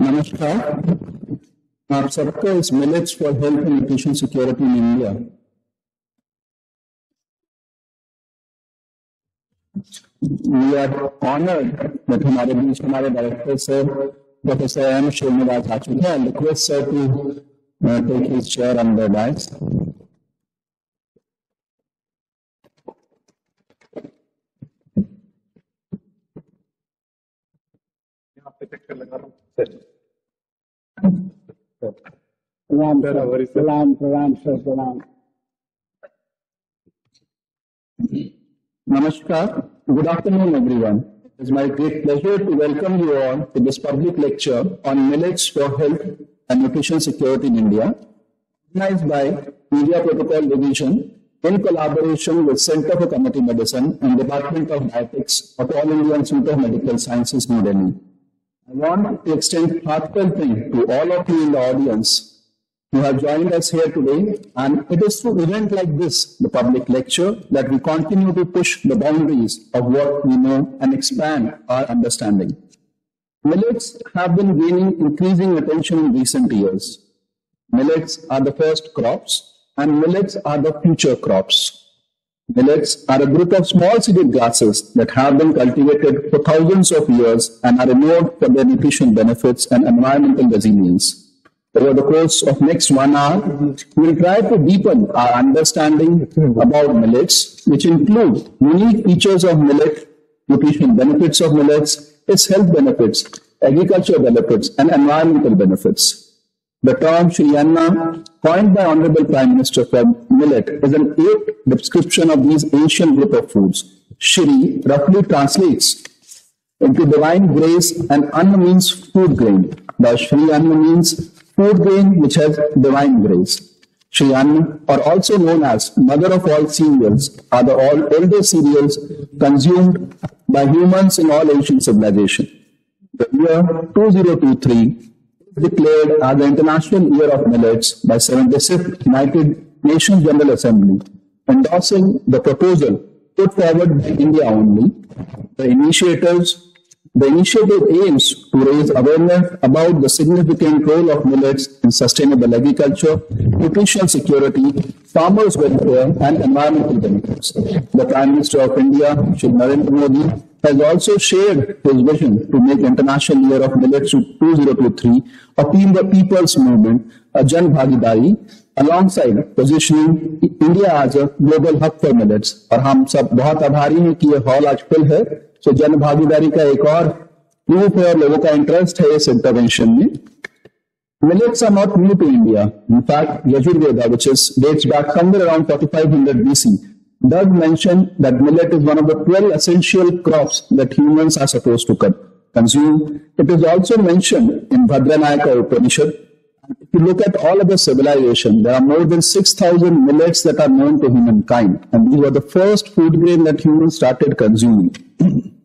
नमस्कार। आप सबको इस millets for health and nutrition security in India we are honoured that हमारे बीच हमारे director sir professor M Srinivas आ चुके हैं। Request sir to take his chair on the dais चक्कर लगा रहा हूँ। प्रणाम Sir, how are you, sir? प्रणाम प्रणाम सर प्रणाम Namaskar. Good afternoon, everyone. It is my great pleasure to welcome you all to this public lecture on millets for health and nutrition security in India, organized by Media Protocol Division in collaboration with Center for Community Medicine and Department of Dietetics of All India Institute of Medical Sciences, New Delhi. I want to extend heartfelt thanks to all of you in the audience who have joined us here today. And it is through events like this, the public lecture, that we continue to push the boundaries of what we know and expand our understanding. Millets have been gaining increasing attention in recent years. Millets are the first crops and millets are the future crops. Millets are a group of small seeded grasses that have been cultivated for thousands of years and are renowned for their nutrition benefits and environmental resilience. Over the course of next one hour, we will try to deepen our understanding about millets, which include unique features of millet, nutrition benefits of millets, its health benefits, agricultural benefits, and environmental benefits. The term Shri Anna, coined by Honorable Prime Minister for millet, is an apt description of these ancient group of foods. Shri roughly translates into divine grace and Anna means food grain. The Shri Anna means food grain which has divine grace. Shri Anna, or also known as mother of all cereals, are the all older cereals consumed by humans in all ancient civilization. The year 2023 is declared as the International Year of Millets by 76th United Nations General Assembly, endorsing the proposal put forward by India only. The initiators the initiative aims to raise awareness about the significant role of millets in sustainable agriculture, nutritional security, farmers' welfare, and environmental benefits. The Prime Minister of India, Shri Narendra Modi, has also shared his vision to make International Year of Millets 2023 a Pe- people's movement, a Jan Bhagidari, alongside positioning India as a global hub for millets. और हम सब बहुत आभारी हैं कि ये hall आज full है सो जन भागीदारी का एक और प्रूफ है लोगों का इंटरेस्ट है इस इंटरवेंशन में। Millets are not new to India in fact Yajurveda which is dates back somewhere around 4500 BC does mention that millet is one of the 12 essential crops that humans are supposed to cut consume it is also mention in Bhadranayak Upanishad If you look at all other civilization, there are more than 6,000 millets that are known to humankind. And these were the first food grain that humans started consuming.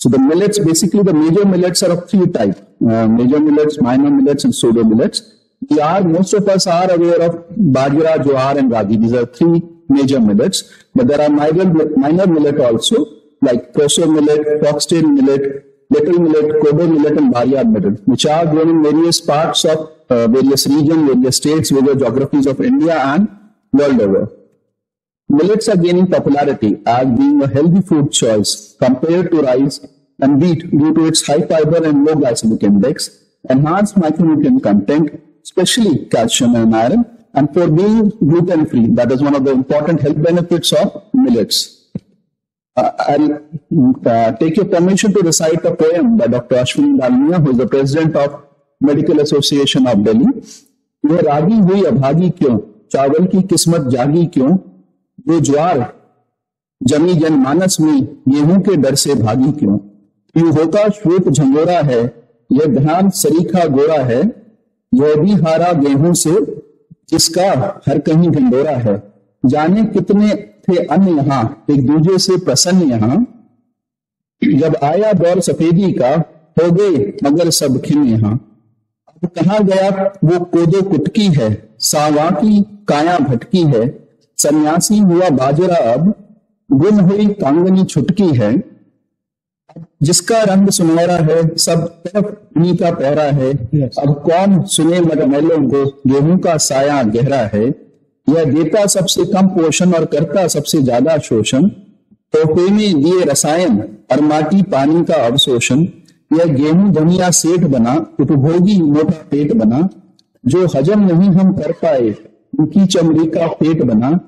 So the millets, basically the major millets are of three types. Uh, major millets, minor millets and pseudo millets. We are, most of us are aware of bajra, jowar and ragi. These are three major millets. But there are minor, minor millet also, like proso millet, foxtail millet, little millet, kodo millet and barnyard millet, which are grown in various parts of uh, various regions, various states, various geographies of India and world over. Millets are gaining popularity as being a healthy food choice compared to rice and wheat due to its high fiber and low glycemic index, enhanced micronutrient content, especially calcium and iron, and for being gluten free. That is one of the important health benefits of millets. Uh, I'll uh, take your permission to recite a poem by Dr. Ashwini Dalmia, who is the president of Medical Association of Delhi. यह रागी हुई अभागी क्यों चावल की किस्मत जागी क्यों वो ज्वार जमी जनमानस में गेहूँ के डर से भागी क्यों यू होता श्वेत झंगोरा है यह ध्यान सरीखा गोरा है यह भी हारा गेहूँ से जिसका हर कहीं ढंडोरा है जाने कितने थे अन्य यहाँ एक दूजे से प्रसन्न यहाँ। जब आया दौर सफेदी का हो गए मगर सब खिन यहाँ। अब कहा गया वो कोदो कुटकी है सावा की काया भटकी है। सन्यासी हुआ बाजरा अब गुम हुई कांगनी छुटकी है। जिसका रंग सुनहरा है सब तरफ़ उन्हीं का पहरा है। Yes. अब कौन सुने मरमेलों को गेहूँ का साया गहरा है। यह देता सबसे कम पोषण और करता सबसे ज़्यादा शोषण, तोहफे में दिए रसायन और माटी पानी का अवशोषण, यह गेहूँ दुनिया सेठ बना, उपभोगी मोटा पेट बना, जो हजम नहीं हम कर पाए, उनकी चमड़ी का पेट बना,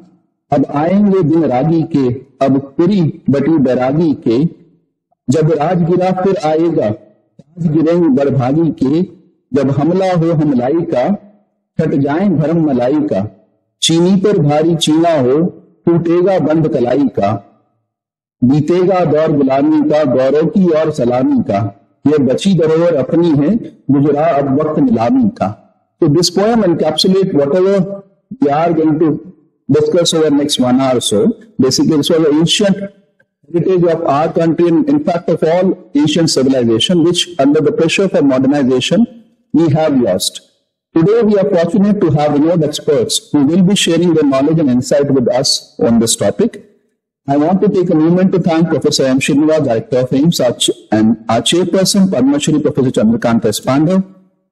अब आएँगे दिन रागी के, अब पूरी बटी बैरागी के, जब राज गिरा फिर आएगा गिरेंगे बड़भागी के, जब हमला हो हमलाई का, छट जाए भरम मलाई का चीनी पर भारी चीना हो, टूटेगा बंद कलाई का। बीतेगा दौर गुलामी का, गौरव की और सलामी का। यह बची दरोवर अपनी है गुजरा अब वक्त नीलामी का। तो this poem encapsulate whatever we are going to discuss over next one hour so basically so ancient heritage of our country and in fact of all Asian civilisation which under the pressure for modernisation we have lost Today, we are fortunate to have renowned experts who will be sharing their knowledge and insight with us on this topic. I want to take a moment to thank Professor M. Srinivas, Director of AIMS, and our chairperson, Padma Shri Professor Chandrakanta Espander,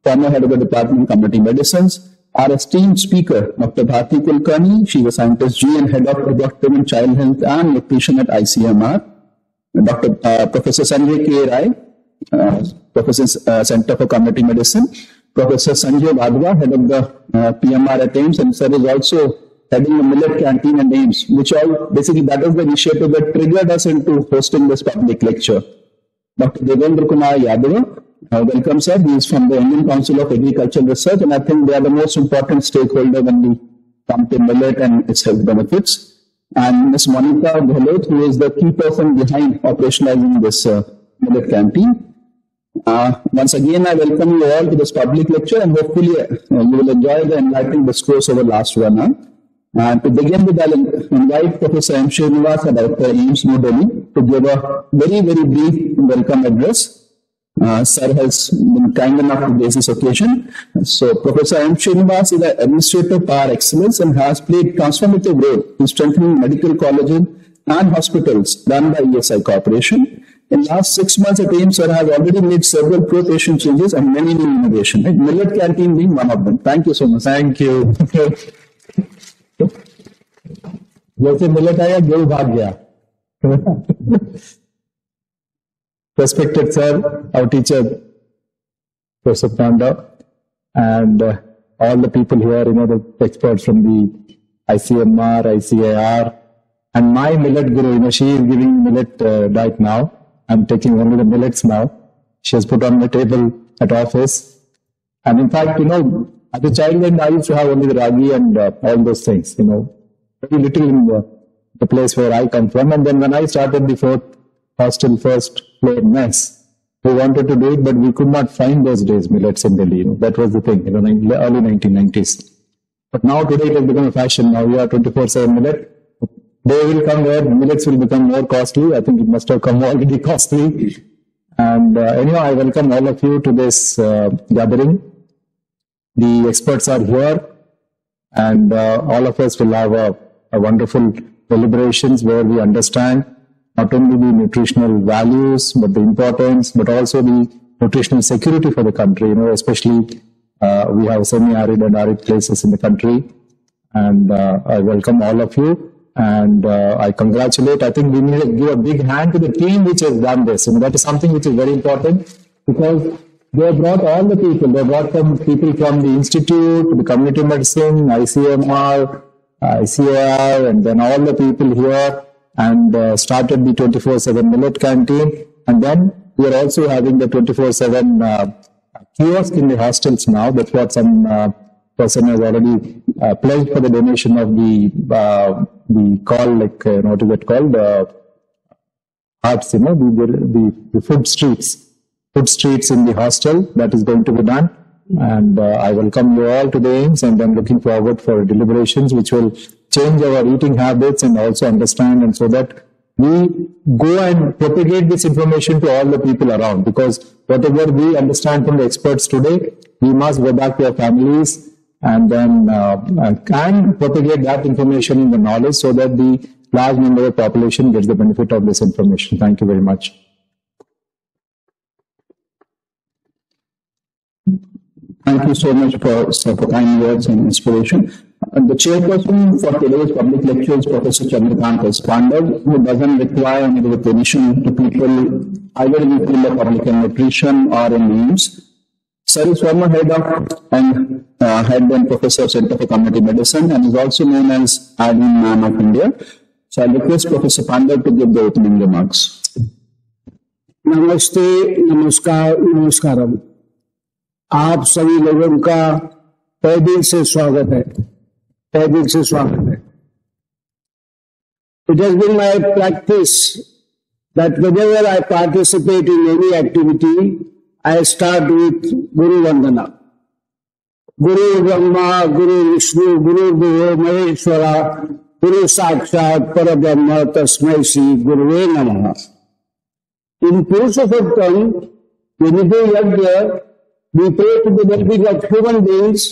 former head of the Department of Community Medicines, our esteemed speaker, Dr. Bharti Kulkarni, she a scientist G and head of reproductive and child health and nutrition at ICMR, Dr. Uh, Professor Sanjay K. Rai, uh, Professor uh, Center for Community Medicine, Professor Sanjay Bhadwa, head of the uh, PMR at AIMS, and sir is also heading the Millet Canteen at AIMS, which all basically that is the initiative that triggered us into hosting this public lecture. Dr. Devendra Kumar Yadav, uh, welcome sir. He is from the Indian Council of Agricultural Research, and I think they are the most important stakeholder when we come to millet and its health benefits. And Ms. Monica Gehlot, who is the key person behind operationalizing this uh, millet canteen. Uh, once again, I welcome you all to this public lecture and hopefully uh, you will enjoy the enlightening discourse over last one hour. And to begin with, I'll invite Professor M. Srinivas, Director AIMS New Delhi, to give a very, very brief welcome address. Uh, sir has been kind enough to grace this occasion. So, Professor M. Srinivas is an administrator par excellence and has played transformative role in strengthening medical colleges and hospitals run by ESI Corporation. In last six months at AIMS, sir has already made several pro-patient changes and many new innovations. Right? Millet Canteen being one of them. Thank you so much. Thank you जैसे millet आया गेहूं भाग गया respected sir our teacher professor panda and uh, all the people here you know the experts from the icmr icar and my millet guru you know she is giving millet uh, diet now i'm taking only the millets now she has put on the table at office and in fact, you know, as a child, and I used to have only the ragi and uh, all those things, you know, very little in the, the place where I come from. And then when I started the fourth hostel first floor mess, we wanted to do it, but we could not find those days millets in Delhi. You know, that was the thing, you know, early 1990s. But now today it has become a fashion. Now we are 24/7 millet. Day will come where millets will become more costly. I think it must have come already costly. And uh, anyhow, I welcome all of you to this uh, gathering. The experts are here, and uh, all of us will have a, a wonderful deliberations where we understand not only the nutritional values, but the importance, but also the nutritional security for the country. You know, especially uh, we have semi-arid and arid places in the country, and uh, I welcome all of you. And uh, I congratulate. I think we need to give a big hand to the team which has done this. And that is something which is very important because they brought all the people. They brought some people from the institute, the community medicine, ICMR, ICAR, and then all the people here and uh, started the 24-7 millet canteen. And then we are also having the 24-7 uh, kiosk in the hostels now. That's what some uh, person has already uh, pledged for the donation of the uh, the call, like uh, what is it called? Uh, arts, you know, the, the, the food streets, food streets in the hostel that is going to be done. And uh, I welcome you all to the aims and I'm looking forward for deliberations which will change our eating habits and also understand and so that we go and propagate this information to all the people around because whatever we understand from the experts today, we must go back to our families and then uh, uh can propagate that information in the knowledge so that the large number of population gets the benefit of this information. Thank you very much. Thank you so much for, for kind words and inspiration. Uh, the chairperson for today's public lecture is Professor Chandrakant Pandav, who doesn't require any recognition to people either in the field of public nutrition or in news. Sir is former head of and uh, head and professor of Center for Community Medicine and is also known as Admin Man of India. So I request Professor Pandav to give the opening remarks. नमस्ते नमस्कार नमस्कारम आप सभी लोगों का तय दिल से स्वागत है तय दिल से स्वागत है It has been my practice that whenever I participate in any activity, I start with Guru Vandana. Guru ಬ್ರಹ್ಮ ಗುರು ವಿಷ್ಣು ಗುರು ದೇವ ಮಹೇಶ್ವರ ಗುರು ಸಾಕ್ಷಾತ್ ಪರಬ್ರಹ್ಮ ತಸ್ಮೈ ಶ್ರೀ ಗುರುವೇ ನಮಃ In Purushottam, the Nidhi Yajna, we pray to the well-being of human beings,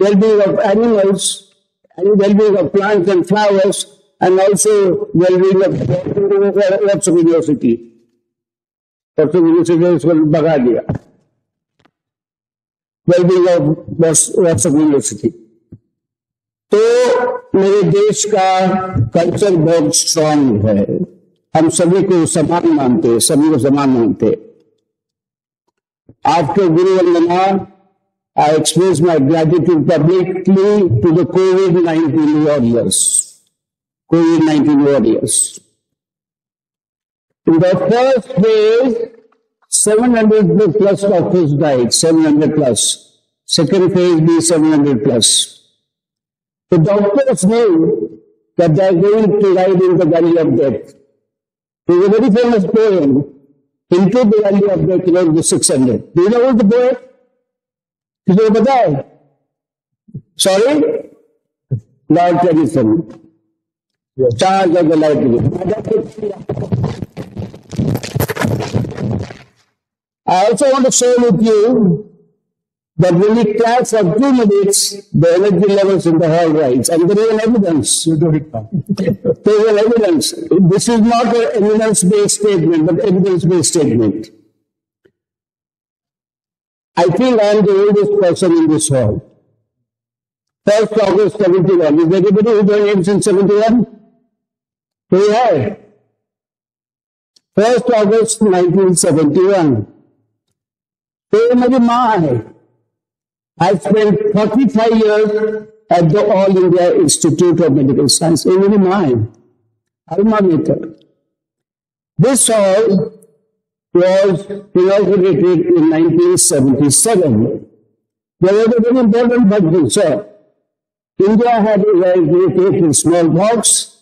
well-being of animals, and well-being of plants and flowers, and also well-being of lots of university. Lots university is called Bagadia. Wellbeing of university. तो मेरे देश का culture बहुत strong है। हम सभी को समान मानते हैं, सभी को समान मानते after guru vandana I express my gratitude publicly to the COVID nineteen warriors COVID nineteen warriors in the first days 700 plus doctors died, 700 plus. Second phase be 700 plus. The doctors knew that they are going to ride in the valley of death. There's a very famous poem into the valley of death wrote the 600. Do you know what the poet? किसी को पता है sorry Lord Tennyson charge of the light I also want to share with you that when we clap for two minutes, the energy levels in the hall rise. And there is evidence. You do it now. there is evidence. This is not an evidence-based statement, but evidence-based statement. I think I am the oldest person in this hall. First August 71. Is there anybody who joined since 71? Who have? First August 1971. तो मेरी माँ है I spent 45 years at the All India Institute of Medical Science in my mind, alma mater. This hall was inaugurated in 1977. There was a very important function, sir. India had eradicated in smallpox,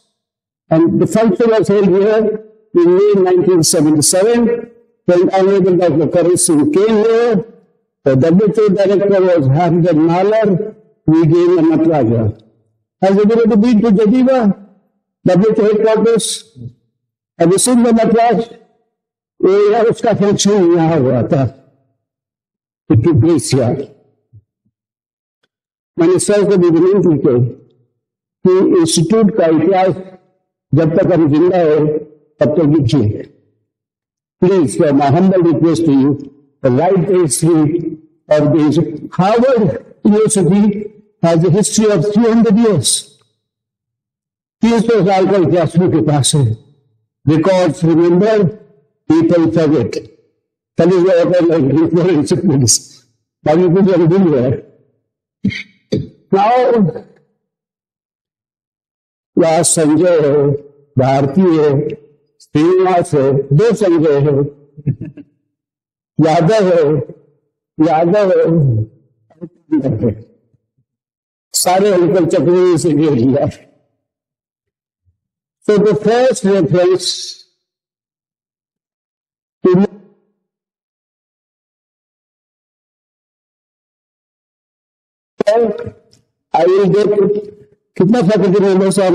and the function was held here in May 1977 When Honorable. Karan Singh came here the WHO director was Hamza Nalar. We gave him a Nataraja. Has anybody been to Geneva? WHO headquarters? Have you seen the Nataraj? ये उसका function यहाँ हुआ था to place यार मैंने sir को भी विनती की कि इंस्टीट्यूट का इतिहास जब तक हम ज़िंदा है तब तक लिखिए Please my humble request to you write the history of these. Harvard University has a history of 300 years. तीन सौ साल का इतिहास के पास है records remember people forget that is what I like before disciplines. Now you put your bill there. Now, वह संजय है भारती है श्रीनिवास है, दो संजय है। यादव है, यादव सारे अंकल चक्रवर्ती से घेर लिया। So first reference to I will get कितना फैकल्टी मेंबर्स है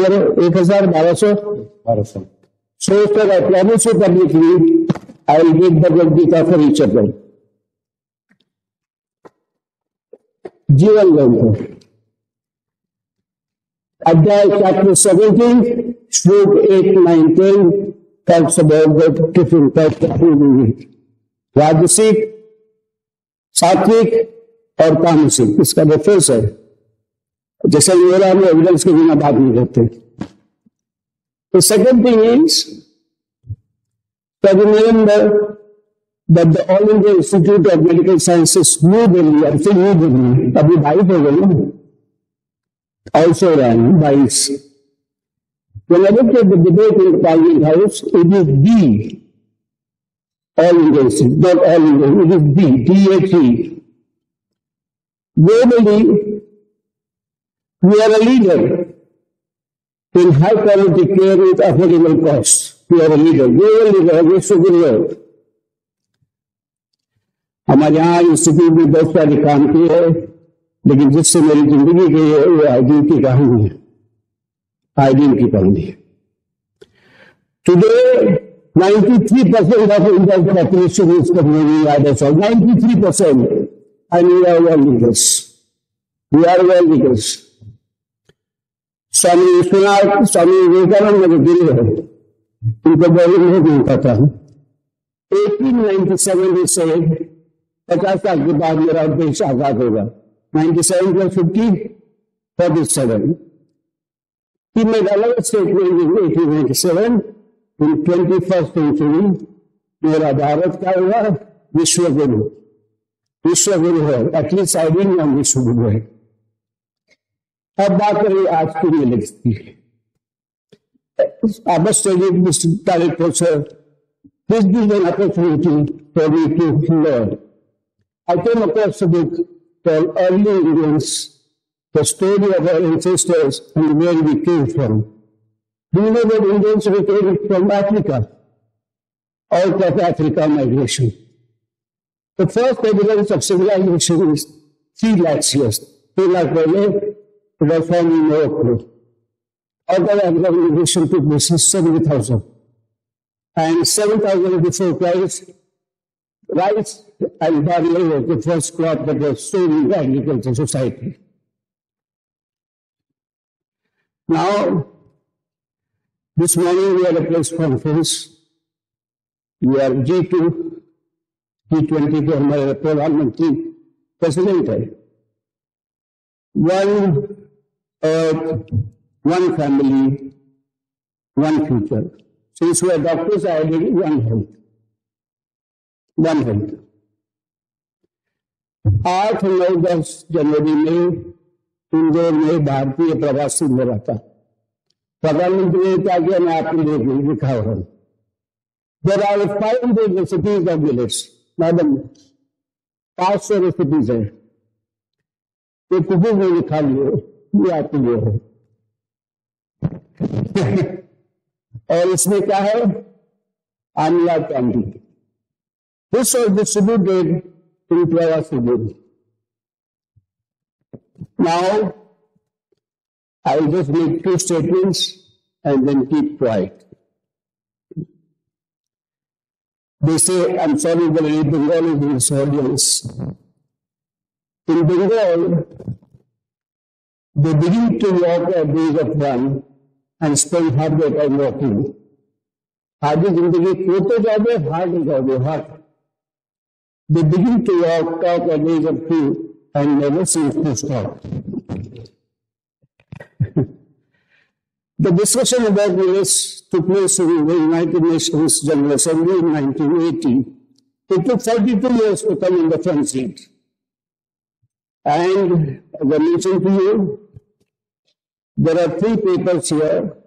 एक हज़ार बारह सौ। बारह सौ। So sir I promise you publicly I will give Bhagavad Gita for each of them जीवन ग्रंथ अध्याय chapter seventeen shloka eight nine of food we eat. Rajasic, Sattvic, और तामसिक इसका रेफरेंस है। जैसे मेरा हम एविडेंस के बिना बात नहीं करते। The second thing is that remember that the All India Institute of Medical Sciences, New Delhi, I say New Delhi, अभी बाईस हो गई ना also ran बाईस When I looked at the debate in the Parliament House, it is the All India Institute, not All India, it is the, D-A-T. Globally, we are a leader in high quality care with affordable costs. We are a leader, global leader, विश्व गुरु हमारे यहाँ institute में बहुत सारे काम किए हैं लेकिन जिससे मेरी ज़िंदगी गई है वो आइडियल की कहानी है आइडियल की कहानी है today 93% of India's population is community either 93% and we are well leaders. We are well leaders. Swami Vishwanath, Swami Vivekananda मेरे दिल है। उनको बहुत नहीं मिल पाता हूँ। 1897 से पचास साल के बाद मेरा देश आज़ाद होगा। 97 plus fifty forty seven He made another statement in 1897 in 21st century, मेरा भारत का हुआ विश्व गुरु विश्व गुरु है एटलीस्ट आइडियन नाम विश्व गुरु है। अब बात करें आज की मिलेट्स की I must tell you, Mr. Director, this gives an opportunity for me to learn. I came across a book called Early Indians, the story of our ancestors and where we came from. Do you know that Indians we came from Africa? Out of Africa migration. The first evidence of civilization is three lakhs years. Two lakh पहले it was found in Morocco. Out of Africa migration took place in 70,000. And 7,000 before Christ, rice and barley was the first crop that was sown in the agricultural society. Now, this morning we had a press conference. We are G2, G20 के हमारे प्रधानमंत्री president है one earth, one family, one future. Since we are doctors, I added one health. One health. आठ नौ दस जनवरी में इंदौर में भारतीय प्रवासी मेरा था प्रधानमंत्री ने क्या किया मैं आपके लिखा हो रहा हूँ there are five hundred recipes of village madam पाँच सौ रेसिपीज़ है ये कुकिंग में लिखा लिए ये आपके लिए है। और इसमें क्या है? Amla candy this was distributed in Pravasi daily now I just make two statements and then keep quiet They say, I'm sorry, but Bengal is in this audience. In Bengal, they begin to walk at the age of one and spend half their time walking. आधी जिंदगी को तो जाओगे heart जाओगे heart They begin to walk, talk at the age of two and never seem to stop. the discussion about village took place in the United Nations General Assembly in 1980. It took 42 years to come in the front seat. And as I mentioned to you, there are three papers here.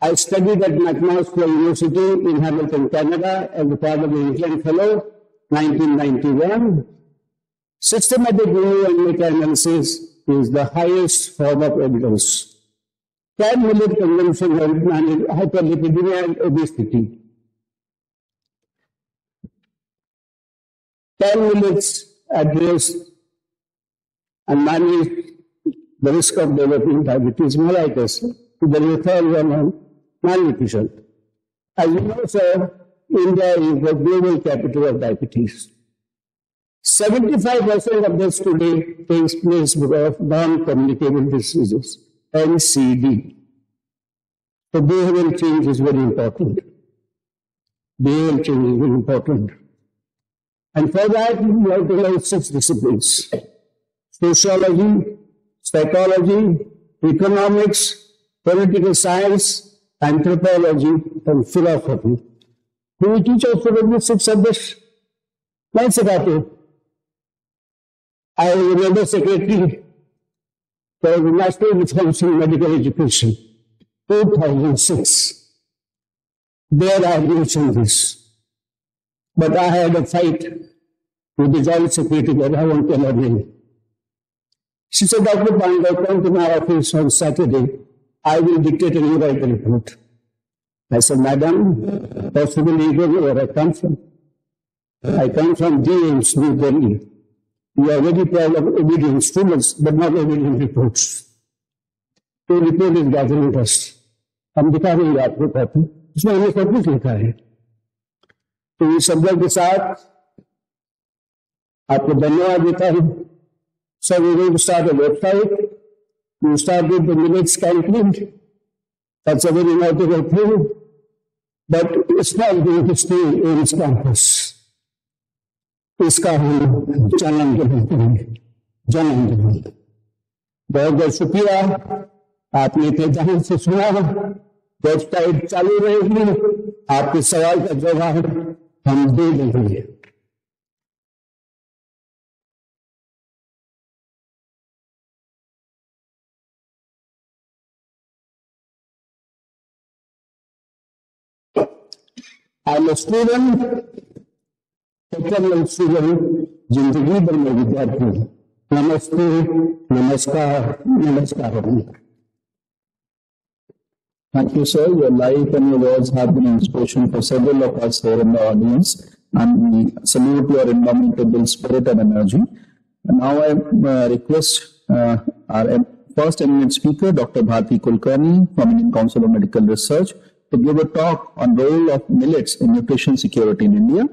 I studied at McMaster University in Hamilton, Canada, as a part of the England Fellow, 1991. Systematic review and meta-analysis is the highest form of evidence. Can millet consumption help manage hyperlipidemia and obesity? Can millets address and manage the risk of developing diabetes mellitus to the one on malnutrition. As you know, sir, India is the global capital of diabetes. 75% of this today takes place because of non-communicable diseases, NCD. So behavioral change is very important. Behavioral change is very important. And for that, we have to learn six disciplines. Sociology, psychology, economics, political science, anthropology, and philosophy. Do we teach also children these six subjects? Nice about it. I remember secretary for the National Defense in Medical Education, 2006. There I mentioned this. But I had a fight with the Joint Secretary that I won't tell. She said, Dr. Pandey, come to my office on Saturday. I will dictate and you write the report. I said, Madam, possibly you don't know where I come from. I come from DMs, New Delhi. We are very proud of obedient students, but not obedient reports. तो report is gathering dust. हम दिखा देंगे आपको copy उसमें हमने सब कुछ लिखा है तो इस सब्जेक्ट के साथ आपको धन्यवाद देता हूँ sir we will start a website we start with the minutes calculate that's a very notable thing. But it's not going to stay in its campus. इसका हम चलन ग्रहण करेंगे जन्म ग्रहण बहुत बहुत शुक्रिया। आपने इतने ध्यान से सुना। वेबसाइट चालू रहेगी। आपके सवाल का जवाब हम दे देंगे। I'm a student second student जिंदगी भर में विद्यार्थी नमस्ते नमस्कार नमस्कार Thank you, sir. Your life and your words have been an inspiration for several of us here in the audience, and we salute your indomitable spirit and energy. And now I uh, request uh, our first eminent speaker, Dr. Bharti Kulkarni from Indian Council of Medical Research, to give a talk on role of millets in nutrition security in India.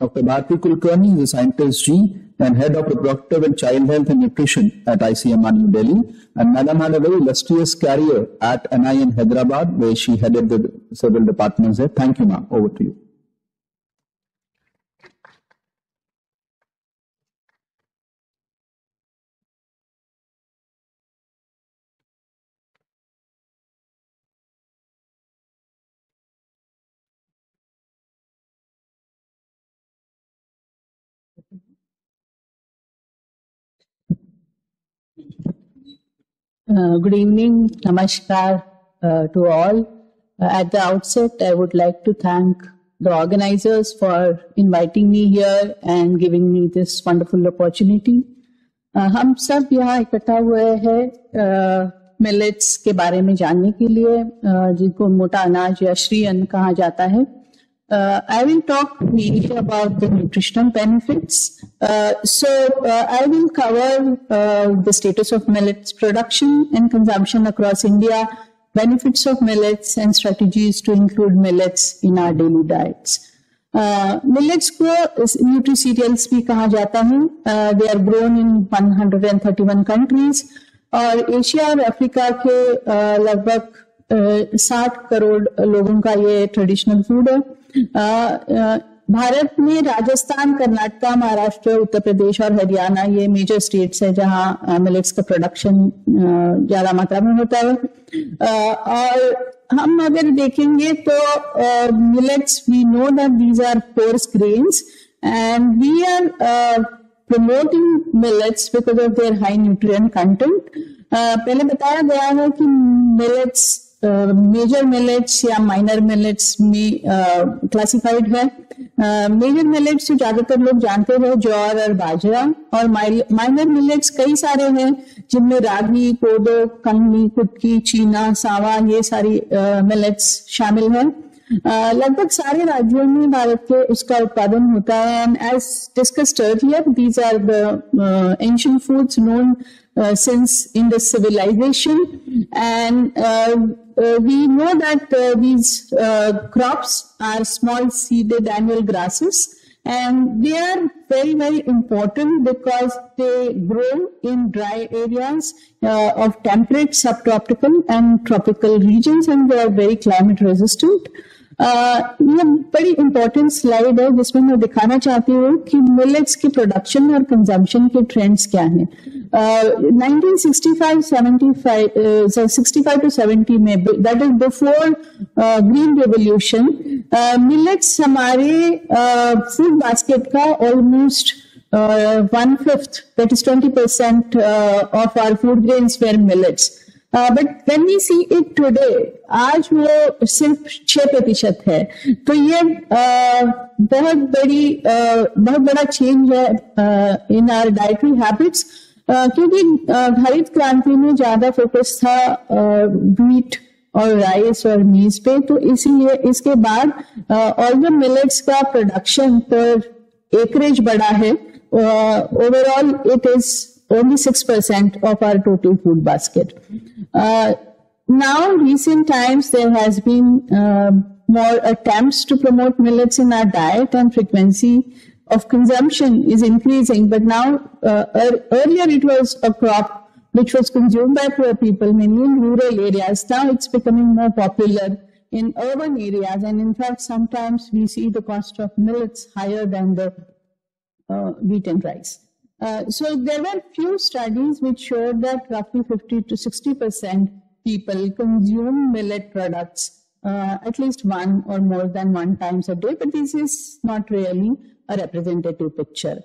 Dr. Bharti Kulkarni is a scientist G and head of reproductive and child health and nutrition at ICMR New Delhi. And Madam had a very illustrious career at NI in Hyderabad, where she headed the several departments there. Thank you, ma'am. Over to you. Good evening namaskar to all at the outset I would like to thank the organisers for inviting me here and giving me this wonderful opportunity हम सब यहाँ इकट्ठा हुए हैं uh, millets के बारे में जानने के लिए uh, जिनको मोटा अनाज या श्री अन्न कहा जाता है। Uh, I will talk mainly about the nutritional benefits. Uh, so uh, I will cover uh, the status of millets production and consumption across India, benefits of millets and strategies to include millets in our daily diets. Millets को nutri cereals भी कहा जाता है they are grown in 131 countries और Asia और Africa के लगभग साठ करोड़ लोगों का ये ट्रेडिशनल फूड है भारत में राजस्थान, कर्नाटका, महाराष्ट्र, उत्तर प्रदेश और हरियाणा ये मेजर स्टेट्स है जहाँ मिलेट्स का प्रोडक्शन ज़्यादा मात्रा में होता है। और हम अगर देखेंगे तो millets we know that these are coarse grains and we are promoting millets because of their high nutrient content पहले बताया गया है कि मिलेट्स मेजर मिलेट्स या माइनर मिलेट्स में क्लासिफाइड है. मेजर मिलेट्स जो ज़्यादातर लोग जानते हैं ज्वार और बाजरा और माइनर मिलेट्स कई सारे हैं, जिनमें रागी, कोदो, कंगनी, कुटकी, चीना, सावा, ये सारी मिलेट्स शामिल हैं। लगभग सारे राज्यों में भारत के उसका उत्पादन होता है and as discussed earlier these are the ancient foods known since in the civilization and uh, we know that uh, these uh, crops are small seeded annual grasses and they are very, very important because they grow in dry areas uh, of temperate, subtropical and tropical regions and they are very climate resistant. ये बड़ी important slide है, जिसमें मैं दिखाना चाहती हूँ कि millets की प्रोडक्शन और कंजम्पशन के ट्रेंड्स क्या हैं। Nineteen sixty five seventy five sixty five to seventy में that is before green revolution millets हमारे फ़ूड बास्केट का almost one fifth that is twenty percent of our food grains were millets but when we see it today आज वो सिर्फ़ छह प्रतिशत है। तो ये uh, बहुत बड़ी uh, बहुत बड़ा चेंज है इन आर डाइटरी हैबिट्स क्योंकि uh, हरित क्रांति में ज़्यादा फोकस था वीट uh, और राइस और मीज पे। तो इसीलिए इसके बाद ऑल द मिलेट्स का प्रोडक्शन पर एकरेज बढ़ा है। Overall it is only 6% of our total food basket. Uh, now, recent times, there has been uh, more attempts to promote millets in our diet and frequency of consumption is increasing. But now, uh, er earlier it was a crop which was consumed by poor people, mainly in rural areas. Now it's becoming more popular in urban areas. And in fact, sometimes we see the cost of millets higher than the uh, wheat and rice. Uh, so there were few studies which showed that roughly 50 to 60 percent people consume millet products uh, at least one or more than one times a day, but this is not really a representative picture.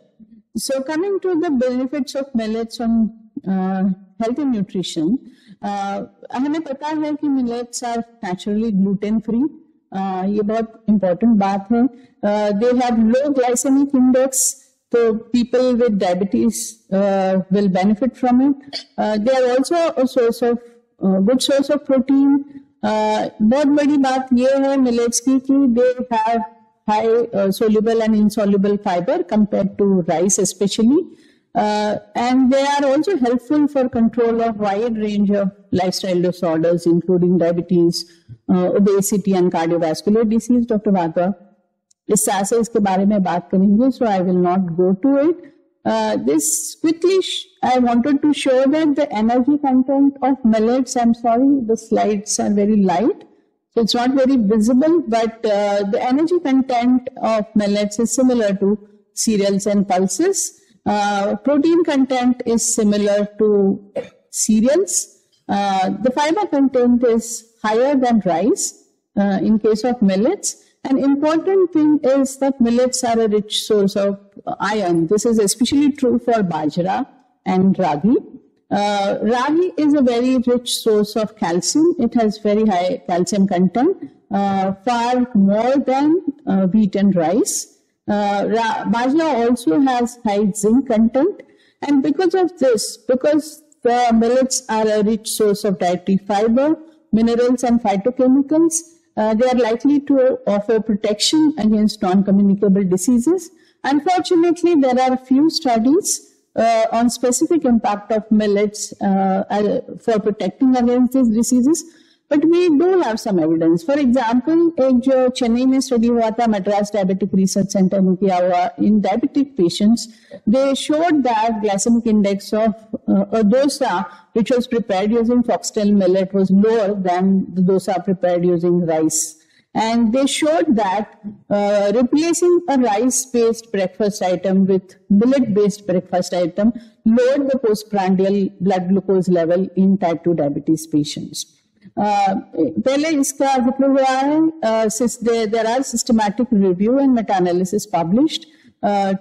So coming to the benefits of millets on uh, health and nutrition, uh, हमें पता है कि millets are naturally gluten free. Uh, ये बहुत important बात है. Uh, they have low glycemic index. So people with diabetes uh, will benefit from it. Uh, they are also a source of uh, good source of protein. Uh, बहुत बड़ी बात ये है millets की कि they have high soluble and insoluble fiber compared to rice especially. Uh, and they are also helpful for control of wide range of lifestyle disorders, including diabetes, uh, obesity, and cardiovascular disease. Dr. Vatwa इस तरह से इसके बारे में बात करेंगे so I will not go to it this quickly I wanted to show that the energy content of millets, I'm sorry, the slides are very light. So it's not very visible, but uh, the energy content of millets is similar to cereals and pulses. Uh, protein content is similar to cereals. Uh, the fiber content is higher than rice uh, in case of millets. An important thing is that millets are a rich source of iron. This is especially true for bajra and ragi. Uh, ragi is a very rich source of calcium. It has very high calcium content, uh, far more than uh, wheat and rice. Uh, bajra also has high zinc content. And because of this, because the millets are a rich source of dietary fiber, minerals and phytochemicals, uh, they are likely to offer protection against non-communicable diseases. Unfortunately, there are few studies uh, on specific impact of millets uh, uh for protecting against these diseases. But we do have some evidence. For example, एक जो चेन्नई में study हुआ था Madras diabetic research centre में किया हुआ in diabetic patients they showed that glycemic index of uh, a dosa which was prepared using foxtail millet was lower than the dosa prepared using rice. And they showed that uh, replacing a rice-based breakfast item with millet-based breakfast item lowered the postprandial blood glucose level in type 2 diabetes patients. पहले इसका जिक्र हुआ है there are systematic review and meta analysis published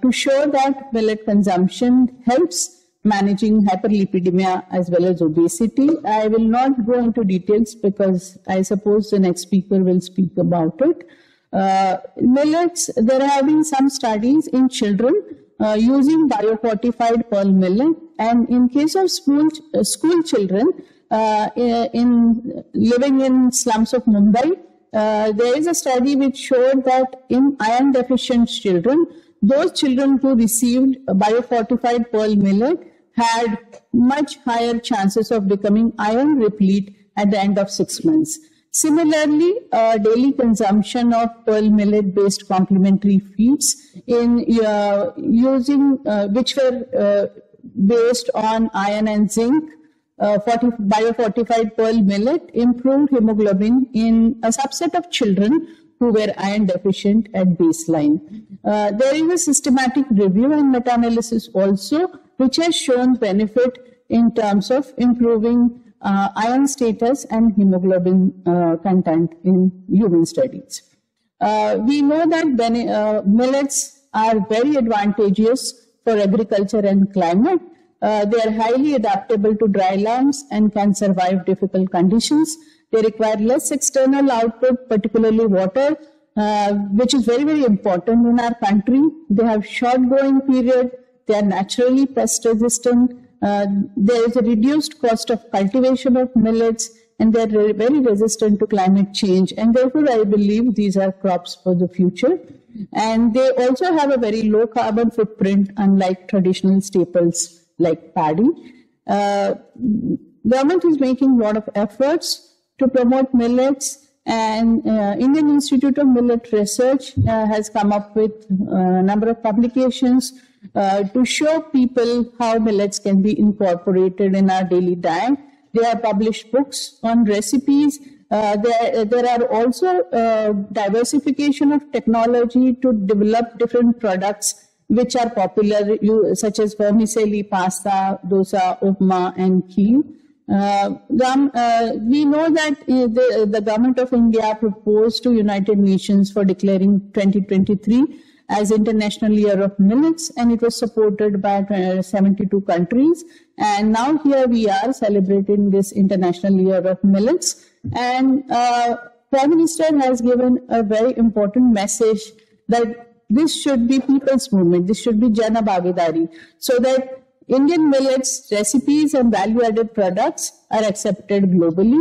to show that millet consumption helps managing hyperlipidemia as well as obesity. I will not go into details because I suppose the next speaker will speak about it. Uh, millets, there have been some studies in children uh, using biofortified pearl millet and in case of school, uh, school children, uh, in living in slums of Mumbai, uh, there is a study which showed that in iron deficient children, those children who received biofortified pearl millet had much higher chances of becoming iron replete at the end of six months. Similarly, uh, daily consumption of pearl millet based complementary feeds in uh, using uh, which were uh, based on iron and zinc uh, biofortified pearl millet improved hemoglobin in a subset of children who were iron deficient at baseline. Uh, there is a systematic review and meta-analysis also, which has shown benefit in terms of improving uh, iron status and hemoglobin uh, content in human studies. Uh, we know that millets are very advantageous for agriculture and climate. Uh, they are highly adaptable to dry lands and can survive difficult conditions. They require less external output, particularly water, uh, which is very, very important in our country. They have short growing period. They are naturally pest resistant. Uh, there is a reduced cost of cultivation of millets and they're very resistant to climate change. And therefore, I believe these are crops for the future. And they also have a very low carbon footprint, unlike traditional staples like paddy. Uh, government is making a lot of efforts to promote millets and uh, Indian Institute of Millet Research uh, has come up with a number of publications uh, to show people how millets can be incorporated in our daily diet. They have published books on recipes. Uh, there, there are also uh, diversification of technology to develop different products which are popular, such as vermicelli, pasta, dosa, upma, and kheer. Uh, uh, we know that uh, the, the government of India proposed to United Nations for declaring 2023 as International Year of Millets, and it was supported by 72 countries. And now here we are celebrating this International Year of Millets. And uh, Prime Minister has given a very important message that this should be people's movement, this should be Jana Bhagidari, so that Indian millets recipes and value-added products are accepted globally.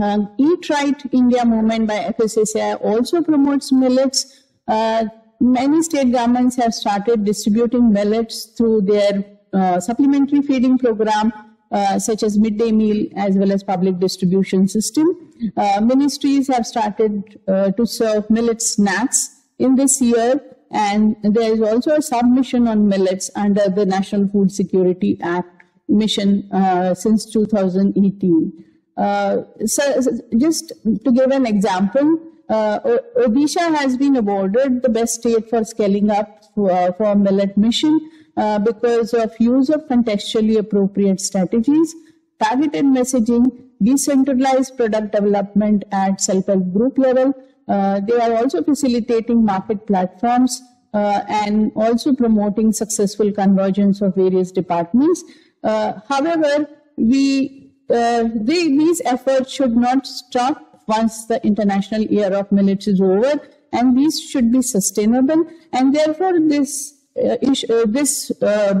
Um, Eat Right India movement by FSSAI also promotes millets. Uh, many state governments have started distributing millets through their uh, supplementary feeding program, uh, such as midday meal as well as public distribution system. Uh, ministries have started uh, to serve millet snacks in this year and there is also a submission on millets under the National Food Security Act mission uh, since 2018. Uh, so, just to give an example, uh, Odisha has been awarded the best state for scaling up for, for millet mission uh, because of use of contextually appropriate strategies, targeted messaging, decentralized product development at self-help group level, uh, they are also facilitating market platforms uh, and also promoting successful convergence of various departments. Uh, however, we they, these efforts should not stop once the International Year of Millets is over, and these should be sustainable. And therefore, this uh, uh, this uh,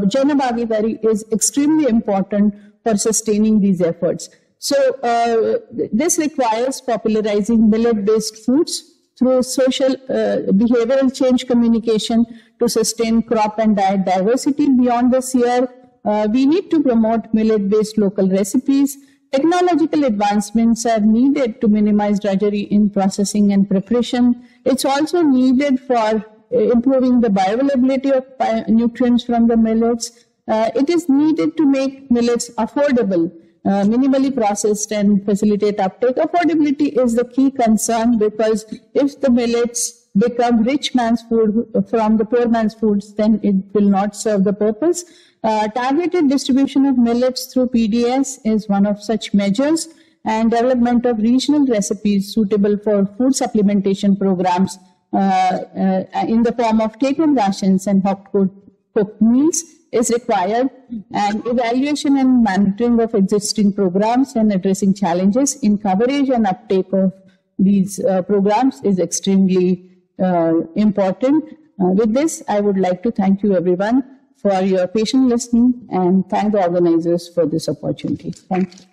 is extremely important for sustaining these efforts. So uh, this requires popularizing millet-based foods through social uh, behavioral change communication to sustain crop and diet diversity beyond this year. Uh, we need to promote millet-based local recipes. Technological advancements are needed to minimize drudgery in processing and preparation. It's also needed for uh, improving the bioavailability of nutrients from the millets. Uh, it is needed to make millets affordable uh, minimally processed and facilitate uptake. Affordability is the key concern because if the millets become rich man's food from the poor man's foods, then it will not serve the purpose. Uh, targeted distribution of millets through PDS is one of such measures and development of regional recipes suitable for food supplementation programs uh, uh, in the form of take-home rations and hot cooked meals is required and evaluation and monitoring of existing programs and addressing challenges in coverage and uptake of these uh, programs is extremely uh, important. Uh, with this, I would like to thank you everyone for your patient listening and thank the organizers for this opportunity. Thank you.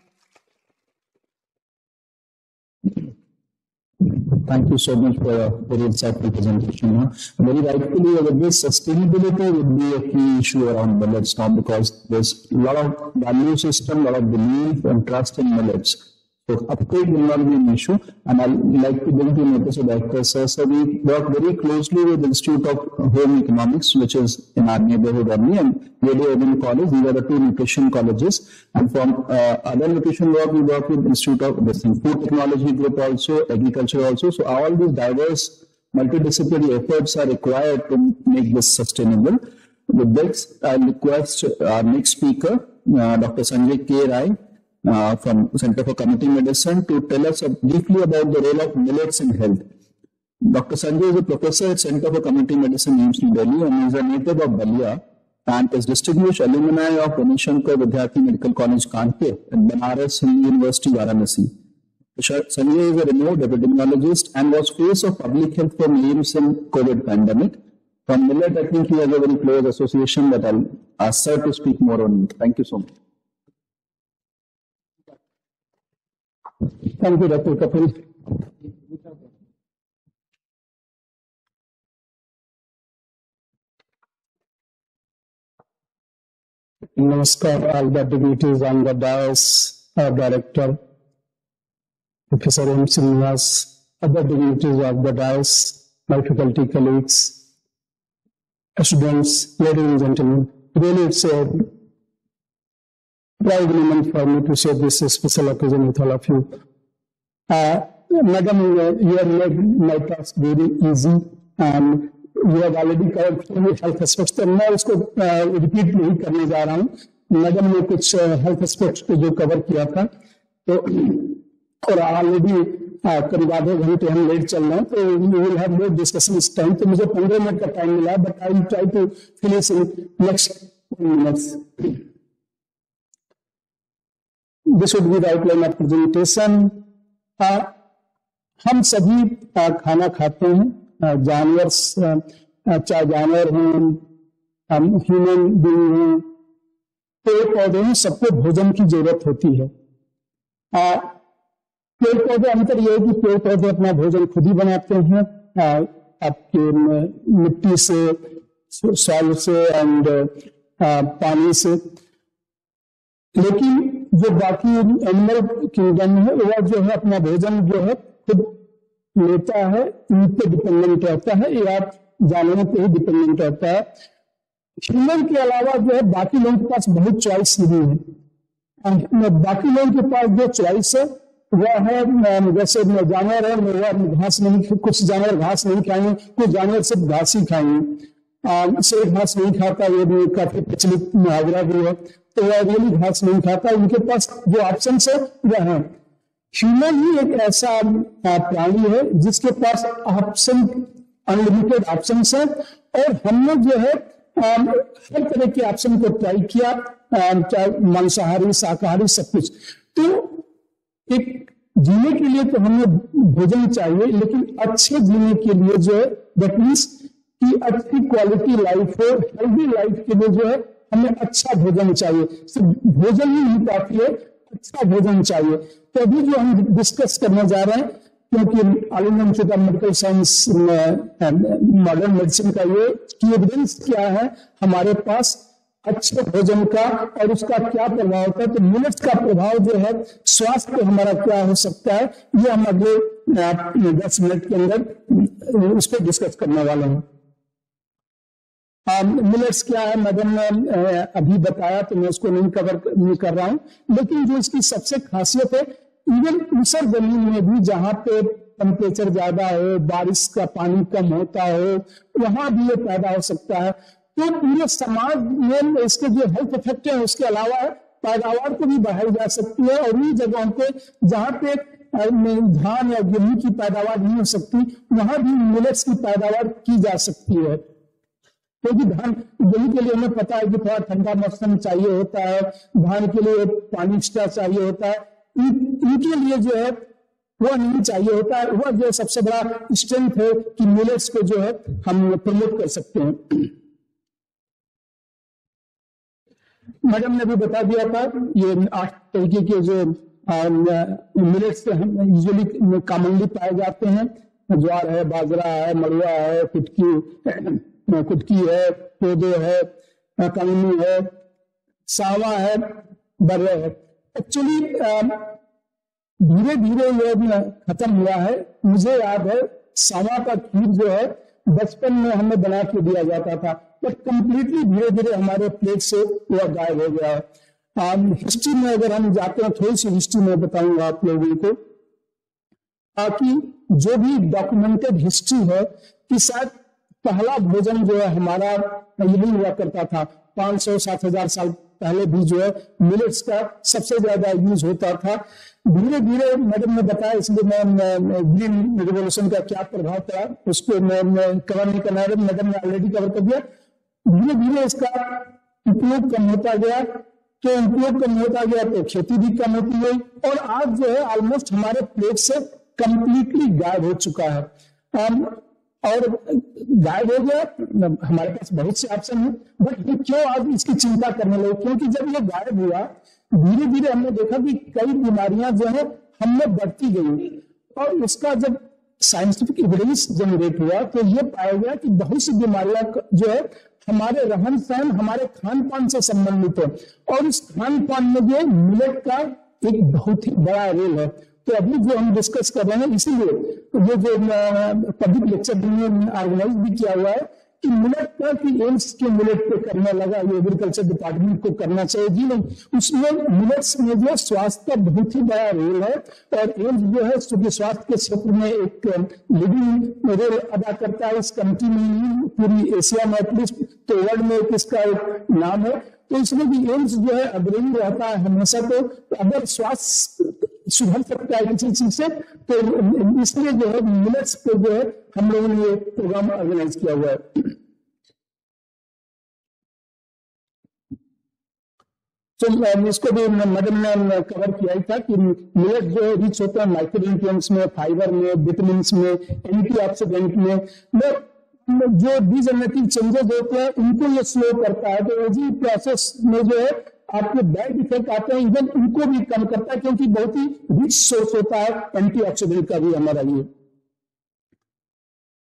Thank you so much for a very insightful presentation. Now, very rightfully, with this sustainability would be a key issue around millets now because there's a lot of value system, a lot of belief and trust in millets. So upgrade will not be an issue. And I'd like to bring to notice Dr. Sir. So we work very closely with the Institute of Home Economics, which is in our neighborhood only, and Radio Urban College. These are the two nutrition colleges. And from uh, other nutrition work, we work with Institute of thing, Food Technology Group also, Agriculture also. So all these diverse multidisciplinary efforts are required to make this sustainable. With this, I request our next speaker, uh, Dr. Sanjay K. Rai, uh, from Center for Community Medicine to tell us briefly about the role of millets in health. Dr. Sanjay is a professor at Center for Community Medicine, AIIMS New Delhi, and is a native of Balia and is distinguished alumni of Ganeshankar Vidyarthi Medical College, Kanpur, and Banaras Hindu University, Varanasi. Sanjay is a renowned epidemiologist and was face of public health for AIIMS in COVID pandemic. From millet, I think he has a very close association that I'll ask Sir to speak more on. it. Thank you so much. Thank you, Dr. Kapil. Namaskar, all the dignitaries on the dais, our director, Professor M. Srinivas, other dignitaries of the dais, my faculty colleagues, students, ladies and gentlemen. Really, it's a proud moment for me to share this special occasion with all of you. Uh, Madam, you have made my task very easy and you have already covered so many health aspects. तो मैं उसको repeat नहीं करने जा रहा हूँ madam ने कुछ हेल्थ एस्पेक्ट्स को जो कवर किया था तो और ऑलरेडी करीब आधे घंटे हम लेट चल रहे हैं तो we will have more discussion इस टाइम तो मुझे पंद्रह मिनट का टाइम मिला but I will try to finish in next minutes this would be the outline of presentation हम सभी आ, खाना खाते हैं। जानवर चाहे जानवर हों। ह्यूमन बींग हों। पेड़ पौधे हैं सबको भोजन की ज़रूरत होती है। आ, पेड़ पौधे अंतर यह है कि पेड़ पौधे अपना भोजन खुद ही बनाते हैं। आपके मिट्टी से सॉल से एंड पानी से। लेकिन जो बाकी एनिमल किंगडम है, वह जो है अपना भोजन जो है खुद लेता है इन पे डिपेंडेंट रहता है, या जानवरों पे ही डिपेंडेंट रहता है। ह्यूमन के अलावा जो है, बाकी लोगों के पास बहुत चॉइस नहीं है। बाकी लोगों के पास जो चॉइस है, वह है जैसे जानवर है, वह घास नहीं, कुछ जानवर घास नहीं खाएँगे, कुछ जानवर सिर्फ़ घास ही खाएँगे। शेर घास नहीं खाता, ये भी काफ़ी प्रचलित मुहावरा भी है। तो वह रियली घास नहीं खाता, उनके पास जो ऑप्शन है वह है। ह्यूमन ही एक ऐसा प्राणी है, जिसके पास ऑप्शन अनलिमिटेड ऑप्शन है, और हमने जो है हर तरह के ऑप्शन को ट्राई किया चाहे मांसाहारी, शाकाहारी, सब कुछ। तो एक जीने के लिए तो हमें भोजन चाहिए, लेकिन अच्छे जीने के लिए जो है दैट मीन्स की अच्छी क्वालिटी लाइफ हो हेल्दी लाइफ के लिए जो है हमें अच्छा भोजन चाहिए। सिर्फ़ भोजन ही नहीं काफ़ी है अच्छा भोजन चाहिए। तो अभी जो हम डिस्कस करने जा रहे हैं, क्योंकि आलिंगन चुका मेडिकल साइंस मॉडर्न मेडिसिन का ये की एविडेंस क्या है, हमारे पास अच्छे भोजन का और उसका क्या प्रभाव होता है तो मिनट का प्रभाव जो है, स्वास्थ्य पे हमारा क्या हो सकता है, ये हम अगले दस मिनट के अंदर उस पर डिस्कस करने वाले हैं। मिलेट्स क्या है? मैडम ने अभी बताया तो मैं उसको नहीं कवर नहीं कर रहा हूँ। लेकिन जो इसकी सबसे खासियत है इवन ऊसर ज़मीन में भी जहाँ पे टेम्परेचर ज़्यादा हो, बारिश का पानी कम होता हो, वहाँ भी ये पैदा हो सकता है। तो पूरे समाज में इसके जो हेल्थ इफ़ेक्ट है, उसके अलावा पैदावार को भी बढ़ाई जा सकती है, और उन जगहों पे जहाँ पे धान या गेहूँ की पैदावार नहीं हो सकती, वहाँ भी मिलेट्स की पैदावार की जा सकती है। क्योंकि धान गेहूँ के लिए हमें पता है कि थोड़ा ठंडा मौसम चाहिए होता है, धान के लिए पानी एक्स्ट्रा चाहिए होता है। इनके लिए जो है वह नहीं चाहिए होता है। वह जो सबसे बड़ा स्ट्रेंथ है कि मिलेट्स को जो है, हम प्रमोट कर सकते हैं। मैडम ने भी बता दिया था, ये आठ तरीके के जो मिलेट्स हम यूजली कॉमनली पाए जाते हैं। ज्वार है, बाजरा है मड़ुआ है कुटकी कुटकी है, पौधे है कानूनी है, सावा है बर्रे है। एक्चुअली धीरे धीरे ये खत्म हुआ है। मुझे याद है, सावा का खीर जो है, बचपन में हमें बना के दिया जाता था। बट कंप्लीटली धीरे धीरे हमारे प्लेट से वह गायब हो गया है। हिस्ट्री में अगर हम जाते हैं, थोड़ी सी हिस्ट्री में बताऊँगा आप लोगों को। ताकि जो भी डॉक्यूमेंटेड हिस्ट्री है, कि शायद पहला भोजन जो है हमारा यही हुआ करता था। पाँच सौ, सात हज़ार साल पहले भी जो है मिलेट्स का सबसे ज़्यादा यूज़ होता था। धीरे धीरे मैडम ने बताया, इसलिए मैं ग्रीन रिवोल्यूशन का क्या प्रभाव पड़ा, उसको मैं कवर नहीं करना मैडम ने ऑलरेडी कवर कर दिया। धीरे धीरे इसका उपयोग कम होता गया। तो उपयोग कम होता गया तो खेती भी कम होती गई और आज जो है ऑलमोस्ट हमारे प्लेट से कंप्लीटली गायब हो चुका है। और गायब हो गया। हमारे पास बहुत से ऑप्शन है बट क्यों आज इसकी चिंता करने लगे? क्योंकि जब ये गायब हुआ धीरे धीरे हमने देखा कि कई बीमारियाँ जो है हमने बढ़ती गई और इसका जब साइंटिफिक एविडेंस जनरेट हुआ तो ये पाया गया कि बहुत सी बीमारियाँ जो है, हमारे रहन सहन, हमारे खान पान से संबंधित है। और इस खान पान में जो मिलेट का एक बहुत ही बड़ा रोल है। तो अभी जो हम डिस्कस कर रहे हैं, इसीलिए ये जो पब्लिक लेक्चर ऑर्गेनाइज भी किया हुआ है कि मिलट का कि एम्स के मिलेट पे करने लगा, ये एग्रीकल्चर डिपार्टमेंट को करना चाहिए। जी नहीं, उसमें मिलेट्स में जो स्वास्थ्य का बहुत ही बड़ा रोल है और एम्स जो है क्योंकि स्वास्थ्य के क्षेत्र में एक लीडिंग रोल अदा करता है, इस कमिटी में पूरी एशिया में एटलीस्ट तो वर्ल्ड में इसका एक नाम है। तो इसमें भी एम्स जो है, अग्रणी रहता है हमेशा तो। अगर स्वास्थ्य सुधर सकता है किसी चीज़ से तो इसलिए जो है मिनट्स पे जो है, हम लोगों ने ये प्रोग्राम ऑर्गेनाइज किया हुआ है। तो इसको भी मैडम ने कवर किया ही था कि मिलेट जो है रिच होता है माइक्रोन्यूट्रिएंट्स में फाइबर में विटामिन में एंटीऑक्सीडेंट में। जो डिजेनरेटिव चेंजेस होते हैं, उनको ये स्लो करता है। तो एजी प्रोसेस में जो है आपके बैड इफ़ेक्ट आते हैं, इवन उनको भी कम करता है, क्योंकि बहुत ही रिच सोर्स होता है एंटीऑक्सीडेंट का भी हमारा ये।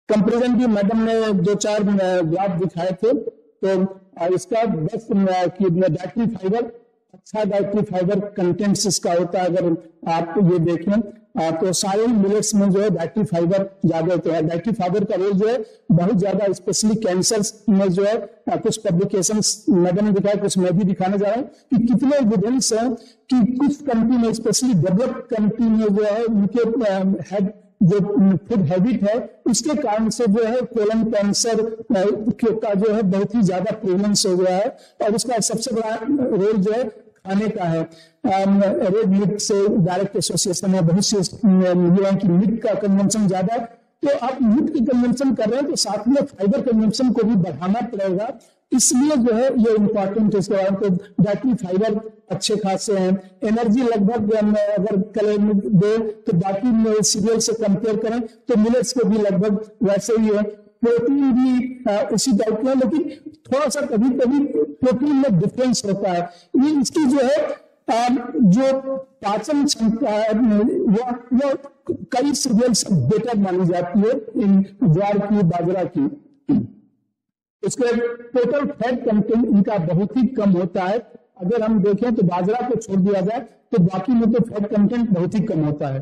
कंपेरिजन भी मैडम ने दो चार ग्राफ दिखाए थे तो इसका बेस्ट डायट्री फाइबर अच्छा डायट्री फाइबर कंटेंट्स इसका होता है, अगर आप ये देखें तो सारे मिलेट्स में जो है डायट्री फाइबर ज़्यादा होते हैं डायट्री फाइबर का रोल जो है, बहुत ज़्यादा स्पेशली कैंसर में जो है कुछ पब्लिकेशन मैडम ने दिखाया, कुछ मैं भी दिखाने जा रहा हूँ कि कितने एविडेंस है कि कुछ कंट्री में स्पेशली डेवलप्ड कंट्री में जो है, उनके हेड जो फ़ूड हैबिट है, उसके कारण से जो है कोलन कैंसर का जो है, बहुत ही ज़्यादा प्रेवलेंस हो गया है। और उसका सबसे बड़ा रोल जो है खाने का है। रेड मीट से डायरेक्ट एसोसिएशन है बहुत से युवाओं की मीट का कंजम्पशन ज़्यादा है। तो आप मीट की कंजम्पशन कर रहे हैं तो साथ में फाइबर कंजम्पशन को भी बढ़ाना पड़ेगा। इसलिए जो है ये इम्पोर्टेंट है। इसके बारे में तो डायट्री फाइबर अच्छे खासे हैं। एनर्जी लगभग अगर कल दे तो बाकी सीरियल से कंपेयर करें तो मिलेट्स के भी लगभग वैसे ही है। प्रोटीन भी उसी टाइप का लेकिन थोड़ा सा कभी कभी प्रोटीन में डिफरेंस होता है। ये इसकी जो है जो पाचन क्षमता है कई सीरियल बेटर मानी जाती है इन ज्वार की, बाजरा की। उसके टोटल फैट कंटेंट इनका बहुत ही कम होता है। अगर हम देखें तो बाजरा को छोड़ दिया जाए तो बाकी में तो फैट कंटेंट बहुत ही कम होता है।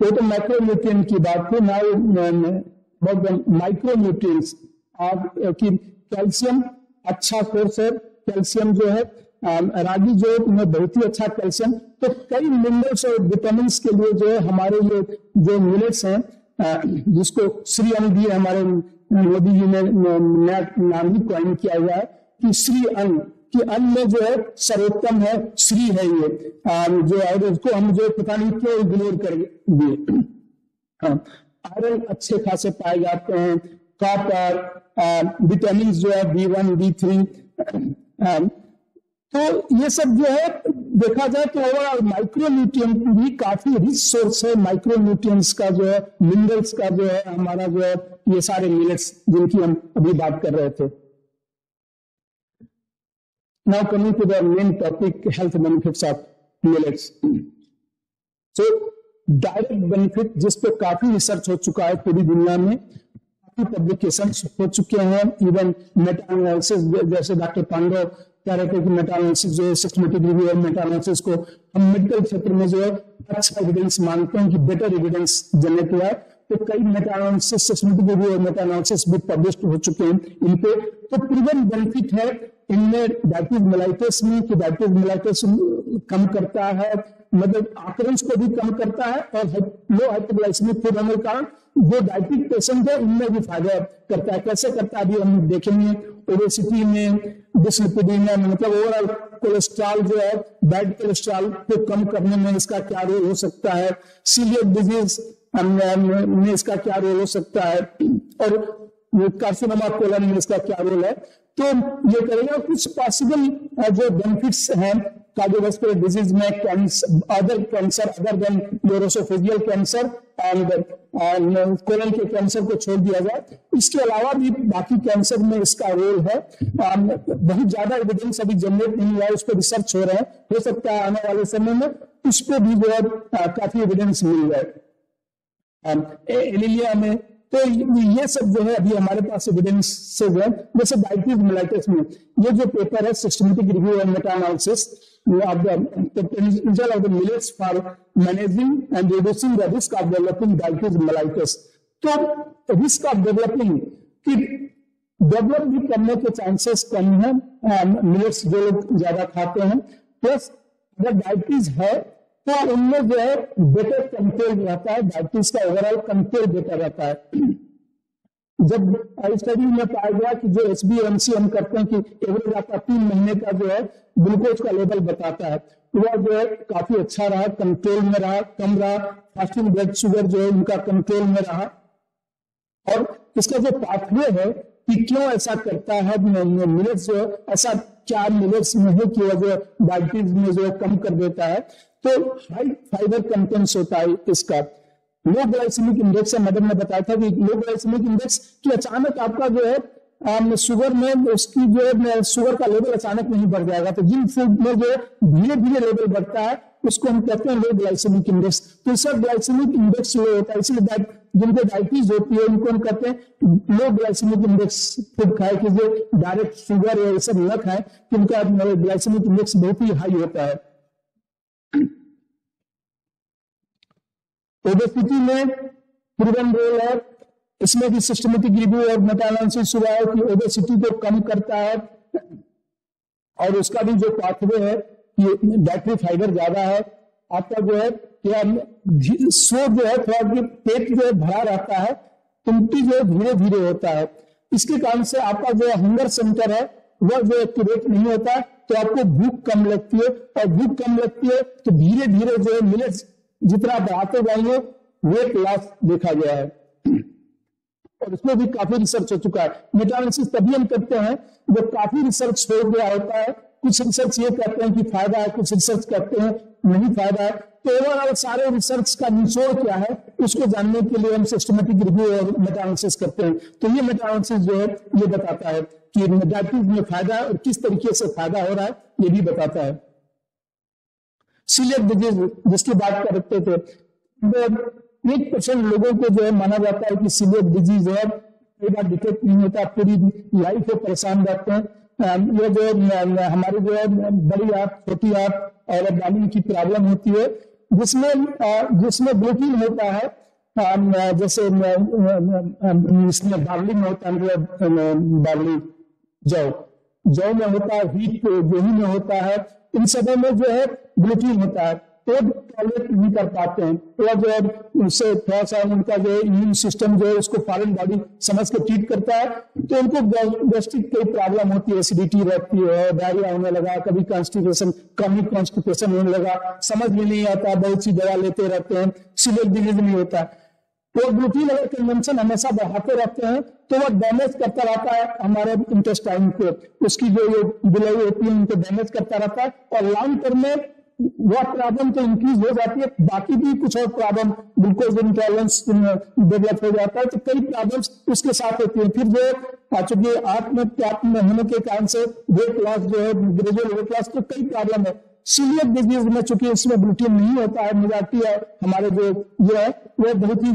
तो तो माइक्रोन्यूट्रिएंट की बात थी नाउ माइक्रोन्यूट्रिएंट्स की कैल्शियम अच्छा सोर्स है, कैल्शियम जो है रागी जो में बहुत ही अच्छा कैल्शियम। तो कई मिनरल्स और विटामिन के लिए जो है, हमारे ये, जो मिलेट्स हैं जिसको श्री अंग भी हमारे, मोदी जी ने नाम भी क्वाइन किया हुआ है, कि श्री अन्न कि अन्न में जो है, सर्वोत्तम है, श्री है ये। जो है उसको हम जो पता नहीं क्यों इग्नोर कर दिए। आयरन अच्छे खासे पाए जाते हैं कॉपर विटामिन जो है बी वन बी थ्री तो ये सब जो है देखा जाए तो ओवरऑल माइक्रोन्यूट्रिएंट भी काफ़ी रिच सोर्स है माइक्रोन्यूट्रिएंट्स का जो है मिनरल्स का जो है हमारा जो है ये सारे मिलेट्स जिनकी हम अभी बात कर रहे थे Now coming to the main topic, health benefits of millets. So direct benefit जिस पे काफ़ी रिसर्च हो चुका है पूरी दुनिया में काफ़ी पब्लिकेशन हो चुके हैं। इवन मेटा एनालिसिस जैसे डॉक्टर पांडव क्या रहता है कि मेटालिसिस जो है सिस्टमेटिक रिव्यू और मेटालिसिस को हम मेडिकल क्षेत्र में जो है अच्छा एविडेंस मानते हैं कि बेटर एविडेंस जनरेट हुआ तो कई मेटालिसिस सिस्टमेटिक रिव्यू और मेटालिसिस भी पब्लिश हो चुके हैं इन पे। तो प्रिवन बेनिफिट है इनमें डायबिटीज़ मेलाइटिस में कि डायबिटीज़ मेलाइटिस कम करता है मतलब आक्रंश को भी कम करता है और लो हाइपोग्लाइसेमिक फ़ूड होने के कारण जो डायबिटिक पेशेंट है, उनमें भी फ़ायदा करता है। कैसे करता है, अभी हम देखेंगे। ओबेसिटी में डिसलिपिडीमिया में मतलब ओवरऑल कोलेस्ट्रॉल जो है बैड कोलेस्ट्रॉल को कम करने में इसका क्या रोल हो सकता है? सीलियर डिज़ीज़ में इसका क्या रोल हो सकता है? और कार्सिनोमा कोलन में इसका क्या रोल है? तो ये करेगा, कुछ पॉसिबल जो बेनिफिट्स हैं कार्डियोवास्कुलर डिज़ीज़ में cancer other cancer other than oesophageal cancer and colon के कैंसर को छोड़ दिया जाए। इसके अलावा भी बाकी कैंसर में इसका रोल है। Um, बहुत ज़्यादा एविडेंस अभी जनरेट नहीं हुआ है उस पर रिसर्च हो रहे हैं। हो सकता है आने वाले समय में उस पर भी जो uh, काफ़ी एविडेंस मिल जाए। एलिलिया um, में तो ये सब जो है अभी हमारे पास एविडेंस से जो है। जैसे डायबिटीज़ मेलाइटिस में ये जो पेपर है systematic review and meta analysis of the potential of the millets for managing and reducing the risk of developing diabetes mellitus. तो रिस्क ऑफ़ डेवलपिंग कि डेवलप भी करने के चांसेस कम है मिलेट्स जो लोग ज़्यादा खाते हैं। प्लस अगर डायबिटीज़ है तो उनमें जो है बेटर कंट्रोल रहता है। डायबिटीज़ का ओवरऑल कंट्रोल बेटर रहता है। जब स्टडी में पाया गया कि जो एस बी एम सी हम करते हैं कि एवरेज आपका तीन महीने का जो है ग्लूकोज का लेवल बताता है तो वह जो है काफ़ी अच्छा रहा कंट्रोल में रहा, कम रहा फास्टिंग ब्लड शुगर जो है उनका कंट्रोल में रहा। और इसका जो पाथवे है कि क्यों ऐसा करता है मिलेट्स जो ऐसा क्या मिलेट्स में है कि वह जो डायबिटीज़ में जो है कम कर देता है। तो हाई फाइबर कंटेंट्स होता है इसका। लो ग्लाइसेमिक इंडेक्स है मैडम ने बताया था कि लो ग्लाइसेमिक इंडेक्स की अचानक आपका जो है शुगर में उसकी जो है शुगर का लेवल अचानक नहीं बढ़ जाएगा। तो जिन फ़ूड में जो धीरे धीरे लेवल बढ़ता है, उसको हम कहते हैं लो ग्लाइसेमिक इंडेक्स तो सर ग्लाइसेमिक इंडेक्स लो होता है, इसलिए जिनको डायबिटीज़ होती है, उनको हम कहते हैं लो ग्लाइसेमिक इंडेक्स फ़ूड खाए, कि जो डायरेक्ट शुगर या सब न खाए उनका ग्लाइसेमिक इंडेक्स बहुत ही हाई होता है। ओबेसिटी में प्रिवन रोल है। इसमें भी सिस्टमेटिक रिव्यू और मेटानालिसिस हुआ है कि ओबेसिटी को कम करता है और उसका भी जो पाथवे है कि बैटरी फाइबर ज़्यादा है। आपका जो है क्या सो जो है थोड़ा पेट जो है भरा रहता है उल्टी जो है धीरे धीरे होता है। इसके कारण से आपका जो हंगर सेंटर है, वह जो एक्टिवेट नहीं होता तो आपको भूख कम लगती है। और भूख कम लगती है तो धीरे धीरे जो है मिलेट्स जितना बढ़ाते जाएँगे वेट लॉस देखा गया है। और इसमें भी काफ़ी रिसर्च हो चुका है। मेटालिसिस तभी हम करते हैं जब काफ़ी रिसर्च हो गया होता है। कुछ रिसर्च ये कहते हैं कि फ़ायदा है, कुछ रिसर्च कहते हैं, नहीं फ़ायदा है। तो ओवरऑल सारे रिसर्च का निचोड़ क्या है, उसको जानने के लिए हम सिस्टमेटिक रिव्यू और मेटालिसिस करते हैं। तो ये मेटालिसिस जो है, ये बताता है कि डायबिटीज़ में फ़ायदा और किस तरीके से फ़ायदा हो रहा है, ये भी बताता है। सीलियर डिज़ीज़ जिसकी बात करते थे एक परसेंट लोगों को जो है माना जाता है कि सीलियर डिज़ीज़ है, कई बार डिटेक्ट नहीं होता, पूरी लाइफ में परेशान रहते हैं। ये जो हमारी जो है बड़ी आँख छोटी आँख और एब्डामिन की प्रॉब्लम होती है, जिसमें जिसमें ब्लोटिंग होता है। जैसे इसमें बार्ली में होता है बार्ली जौ। जौ में होता है हीट गेहूँ में होता है इन सबों में जो है ग्लूटीन होता है तो टॉलरेट नहीं कर पाते हैं। तो जो है उससे थोड़ा सा उनका जो इम्यून सिस्टम जो है उसको फॉरन बॉडी समझ के ट्रीट करता है तो उनको गैस्ट्रिक कोई प्रॉब्लम होती है एसिडिटी रहती है, डायरिया होने लगा, कभी कॉन्स्टिपेशन क्रॉनिक कॉन्स्टिपेशन होने लगा, समझ में नहीं आता, बहुत सी दवा लेते रहते हैं सिविल डिज़ीज़ नहीं होता। तो ग्लूटीन अगर कन्वेंशन हमेशा बढ़ाते रहते हैं तो वह डैमेज करता रहता है हमारे इंटेस्टाइन को। उसकी जो ये बिलाई होती है, उनको डैमेज करता रहता है। और लॉन्ग टर्म में वह प्रॉब्लम तो इंक्रीज हो जाती है, बाकी भी कुछ और प्रॉब्लम ग्लूकोज इंटॉलरेंस डेवलप हो जाता है तो कई प्रॉब्लम्स उसके साथ होती है। फिर जो चूँकि आत्म प्राप्त होने के कारण से वेट लॉस जो है ग्रेजुअल वेट लॉस तो कई प्रॉब्लम है। सीनियर डिज़ीज़ में चूँकि इसमें ग्लूटीन नहीं होता है मेजॉरिटी है, हमारे जो ये है, वो बहुत ही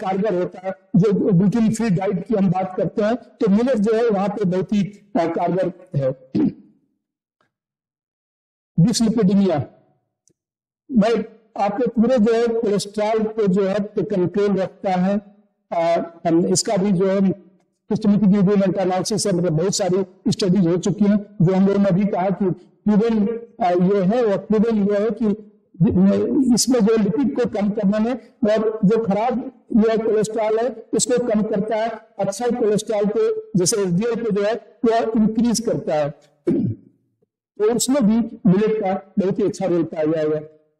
कारगर होता है। जो ग्लूटीन फ्री डाइट की हम बात करते हैं तो मिलेट जो है, वहाँ पे बहुत ही कारगर है। डिसलिपिडीमिया भाई आपके पूरे जो है कोलेस्ट्रॉल को जो है कंट्रोल रखता है और इसका भी जो है एनालिसिस है मतलब बहुत सारी स्टडीज़ हो चुकी हैं, जो हम लोगों ने अभी कहा कि प्रूवन ये है और प्रूवन ये है कि इसमें जो लिपिड को कम करने में, और जो खराब यह कोलेस्ट्रॉल है उसको कम करता है अच्छा कोलेस्ट्रॉल को, जैसे एसडीएल को जो है वह इंक्रीज करता है। तो उसमें भी मिलेट का बहुत ही अच्छा रोल पाया जाएगा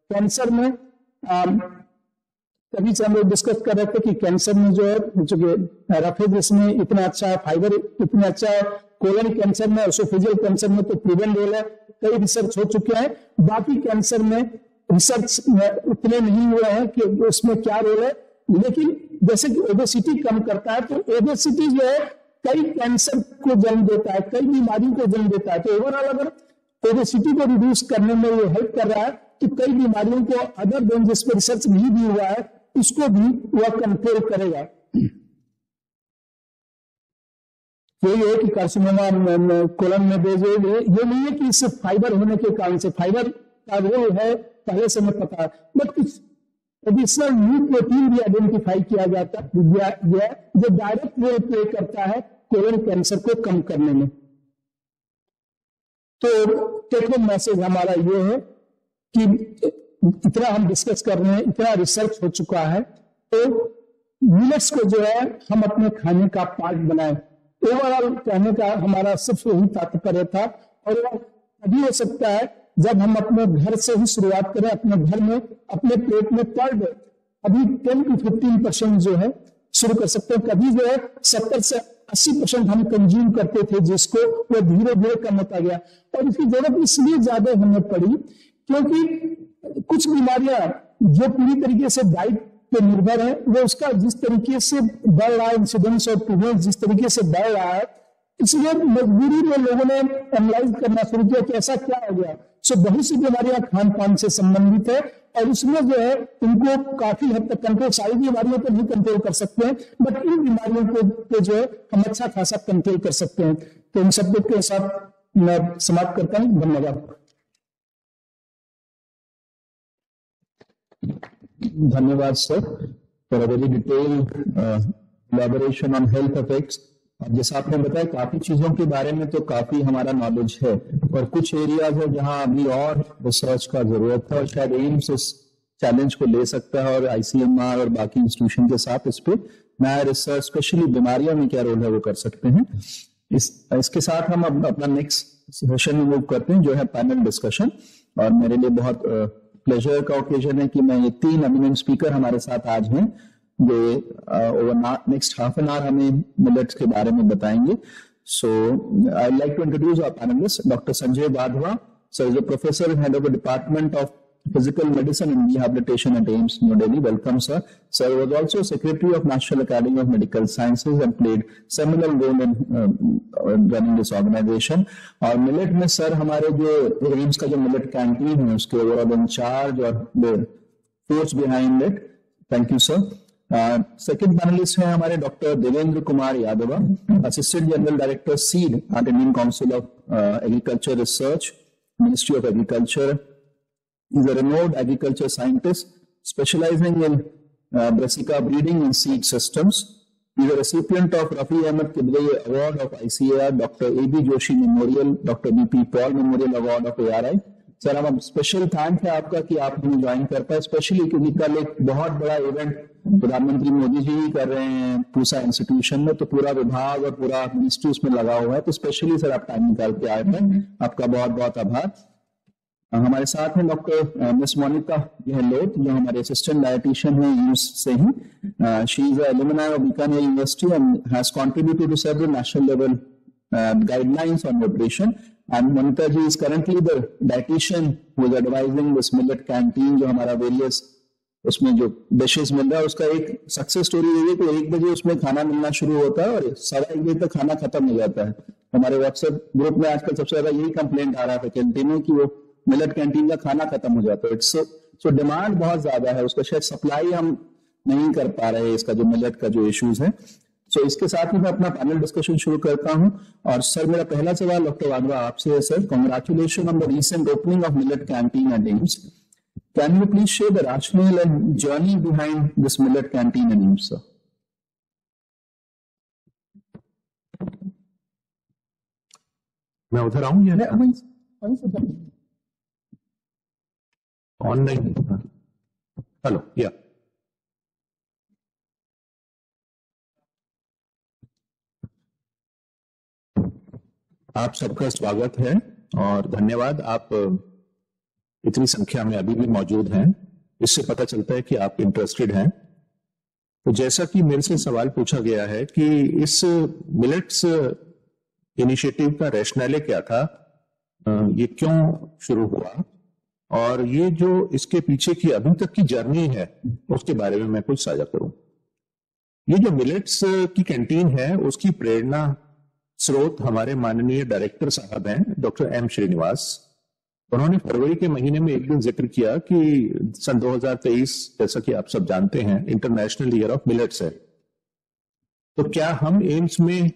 कैंसर में तभी से हम लोग डिस्कस कर रहे थे कि कैंसर में जो है चूँकि रफेज इसमें इतना अच्छा है फाइबर इतना अच्छा है कोलन कैंसर में ऑसोफिजियल कैंसर में तो प्रूवन रोल है, कई रिसर्च हो चुके हैं। बाकी कैंसर में रिसर्च उतने नहीं हुए हैं कि उसमें क्या रोल है। लेकिन जैसे कि ओबेसिटी कम करता है तो ओबेसिटी जो है, कई कैंसर को जन्म देता है, कई बीमारियों को जन्म देता है। तो ओवरऑल अगर ओबेसिटी को रिड्यूस करने में ये हेल्प कर रहा है तो कई बीमारियों को अदर देन जिस पर रिसर्च नहीं भी हुआ है, उसको भी वह कंट्रोल करेगा। यही है कि कार्सिनोमा कोलन में बेज ये नहीं है कि इससे फाइबर होने के कारण से, फाइबर का रोल है पहले से मैं पता, बट कुछ एडिशनल न्यू प्रोटीन भी आइडेंटिफाई किया जाता गया जो डायरेक्ट रोल प्ले करता है कोलन कैंसर को कम करने में। तो टेक मैसेज हमारा ये है कि इतना हम डिस्कस कर रहे हैं, इतना रिसर्च हो चुका है। तो मिलेट्स को जो है हम अपने खाने का पार्ट बनाए। ओवरऑल कहने का हमारा सिर्फ़ यही तात्पर्य था और अभी हो सकता है जब हम अपने घर से ही शुरुआत करें, अपने घर में, अपने प्लेट में पर डे अभी टेन टू फिफ्टीन परसेंट जो है शुरू कर सकते हैं। कभी जो है सत्तर से अस्सी परसेंट हम कंज्यूम करते थे जिसको, वो धीरे धीरे कम होता गया। और इसकी ज़रूरत इसलिए ज़्यादा हमें पड़ी क्योंकि कुछ बीमारियाँ जो पूरी तरीके से डाइट पे निर्भर है, वो उसका जिस तरीके से बढ़ रहा है इंसिडेंस और प्रिवेंस जिस तरीके से बढ़ रहा है, इसलिए मजबूरी में लोगों ने एनालाइज करना शुरू किया कि ऐसा क्या हो गया। सो बहुत सी बीमारियाँ खान पान से संबंधित है और उसमें जो है, उनको काफ़ी हद तक कंट्रोल सारी बीमारियों पर नहीं कंट्रोल कर सकते हैं बट इन बीमारियों को पे जो है, हम अच्छा खासा कंट्रोल कर सकते हैं। तो इन शब्दों के साथ मैं समाप्त करता हूँ। धन्यवाद। धन्यवाद sir for a very elaboration on health effects. और जैसा आपने बताया, काफ़ी चीज़ों के बारे में तो काफ़ी हमारा नॉलेज है, और कुछ एरियाज़ है जहाँ अभी और रिसर्च का ज़रूरत है, और शायद एम्स इस चैलेंज को ले सकता है, और आईसीएमआर और बाकी इंस्टीट्यूशन के साथ इस पे नया रिसर्च स्पेशली बीमारियों में क्या रोल है, वो कर सकते हैं। इस, इसके साथ हम अपना नेक्स्ट सेशन मूव करते हैं, जो है पैनल डिस्कशन और मेरे लिए बहुत प्लेजर का ओकेजन है कि मैं ये तीन एमिनेंट स्पीकर हमारे साथ आज हैं, जो over next half an hour हमें मिलेट्स के बारे में बताएँगे। So I like to introduce our panellist doctor Sanjay Badhwa sir is a professor head of department of Physical Medicine and Rehabilitation at AIMS New Delhi. Welcome, sir. Sir was also Secretary of National Academy of Medical Sciences and played seminal role in uh, running this organization. और millet में sir हमारे जो AIIMS का जो millet canteen है उसके overall in charge और force behind it thank you sir second panellist है हमारे doctor Devendra Kumar Yadav assistant general director seed at Indian Council of Agriculture Research Ministry of Agriculture is a renowned agriculture scientist specializing in uh, brassica breeding and seed systems. He is a recipient of Rafi Ahmed Kibrai Award of ICAR, Dr. A.B. Joshi Memorial, Dr. B.P. Paul Memorial Award of ARI. Sir हम special thank है आपका कि आप हमें join कर पाए specially क्योंकि कल एक बहुत बड़ा इवेंट प्रधानमंत्री मोदी जी ही कर रहे हैं पूसा इंस्टीट्यूशन में तो पूरा विभाग और पूरा मिनिस्ट्री उसमें लगा हुआ है तो स्पेशली सर आप टाइम निकाल के आए हैं आपका बहुत बहुत आभार हमारे साथ हैं डॉक्टर मिस मोनिका गहलोत जो हमारे असिस्टेंट डायटिशियन है यूज़ से ही। She is alumni of Bikaner university and has contributed to several national level guidelines on nutrition. And Monica ji is currently the dietitian who is advising this millet canteen जो हमारा various उसमें जो dishes मिल रहा है, उसका एक success story ये है कि एक बजे उसमें खाना मिलना शुरू होता है और सवा एक बजे तक खाना खत्म हो जाता है। हमारे व्हाट्सएप ग्रुप में आजकल सबसे ज़्यादा यही कंप्लेंट आ रहा था कैंटीन में कि वो मिलेट कैंटीन का खाना खत्म हो जाता है। इट्स सो डिमांड बहुत ज़्यादा है। उसका शायद सप्लाई हम नहीं कर पा रहे इसका जो मिलेट का जो इश्यूज़ है। सो so, इसके साथ ही मैं अपना पैनल डिस्कशन शुरू करता हूँ। और सर मेरा पहला सवाल डॉक्टर वाधवा आपसे है sir congratulation on the recent opening of millet canteen and AIIMS can you please share the rationale and journey behind this millet canteen at AIIMS sir मैं उधर आऊँ या ऑनलाइन हेलो या आप सबका स्वागत है और धन्यवाद। आप इतनी संख्या में अभी भी मौजूद हैं। इससे पता चलता है कि आप इंटरेस्टेड हैं। तो जैसा कि मेरे से सवाल पूछा गया है कि इस मिलेट्स इनिशिएटिव का रैशनैले क्या था? ये क्यों शुरू हुआ? और ये जो इसके पीछे की अभी तक की जर्नी है उसके बारे में मैं कुछ साझा करूँ। ये जो मिलेट्स की कैंटीन है उसकी प्रेरणा स्रोत हमारे माननीय डायरेक्टर साहब हैं डॉक्टर एम श्रीनिवास। उन्होंने फरवरी के महीने में एक दिन ज़िक्र किया कि सन 2023 जैसा कि आप सब जानते हैं इंटरनेशनल ईयर ऑफ़ मिलेट्स है। तो क्या हम एम्स में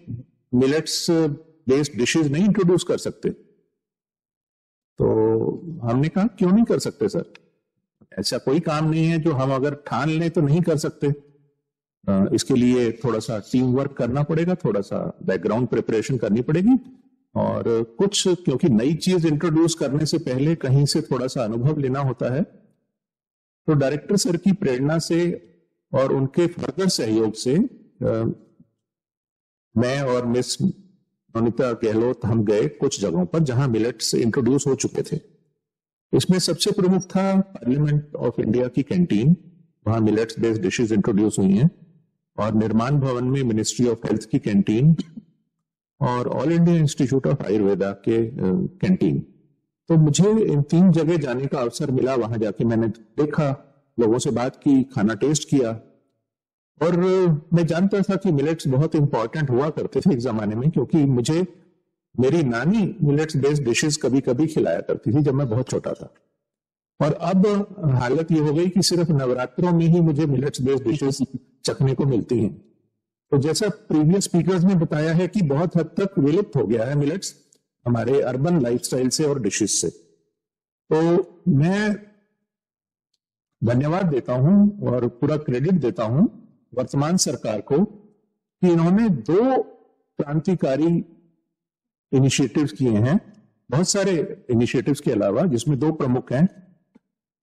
मिलेट्स बेस्ड डिशेज नहीं इंट्रोड्यूस कर सकते? हमने कहा, क्यों नहीं कर सकते, सर? ऐसा कोई काम नहीं है जो हम अगर ठान लें तो नहीं कर सकते। इसके लिए थोड़ा सा टीम वर्क करना पड़ेगा थोड़ा सा बैकग्राउंड प्रिपरेशन करनी पड़ेगी। और कुछ, क्योंकि नई चीज़ इंट्रोड्यूस करने से पहले कहीं से थोड़ा सा अनुभव लेना होता है तो डायरेक्टर सर की प्रेरणा से और उनके फर्दर सहयोग से मैं और मिस अनिता गहलोत हम गए कुछ जगहों पर जहाँ मिलेट्स इंट्रोड्यूस हो चुके थे। इसमें सबसे प्रमुख था पार्लियामेंट ऑफ़ इंडिया की कैंटीन वहाँ मिलेट्स बेस्ड डिशेज इंट्रोड्यूस हुई हैं, और निर्माण भवन में मिनिस्ट्री ऑफ़ हेल्थ की कैंटीन और All India Institute of Ayurveda के कैंटीन तो मुझे इन तीन जगह जाने का अवसर मिला, वहाँ जाके मैंने देखा, लोगों से बात की, खाना टेस्ट किया, और मैं जानता था कि मिलेट्स बहुत इंपॉर्टेंट हुआ करते थे एक जमाने में, क्योंकि मुझे मेरी नानी मिलेट्स बेस्ड डिशेस कभी कभी खिलाया करती थी जब मैं बहुत छोटा था। और अब हालत ये हो गई कि सिर्फ़ नवरात्रों में ही मुझे मिलेट्स बेस्ड डिशेस चखने को मिलती हैं। तो जैसा प्रीवियस स्पीकर्स ने बताया है कि बहुत हद तक विलुप्त हो गया है मिलेट्स हमारे अर्बन लाइफस्टाइल से और डिशेस से। तो मैं धन्यवाद देता हूँ और पूरा क्रेडिट देता हूँ वर्तमान सरकार को कि इन्होंने दो क्रांतिकारी इनिशिएटिव्स किए हैं। बहुत सारे इनिशिएटिव्स के अलावा जिसमें दो प्रमुख हैं।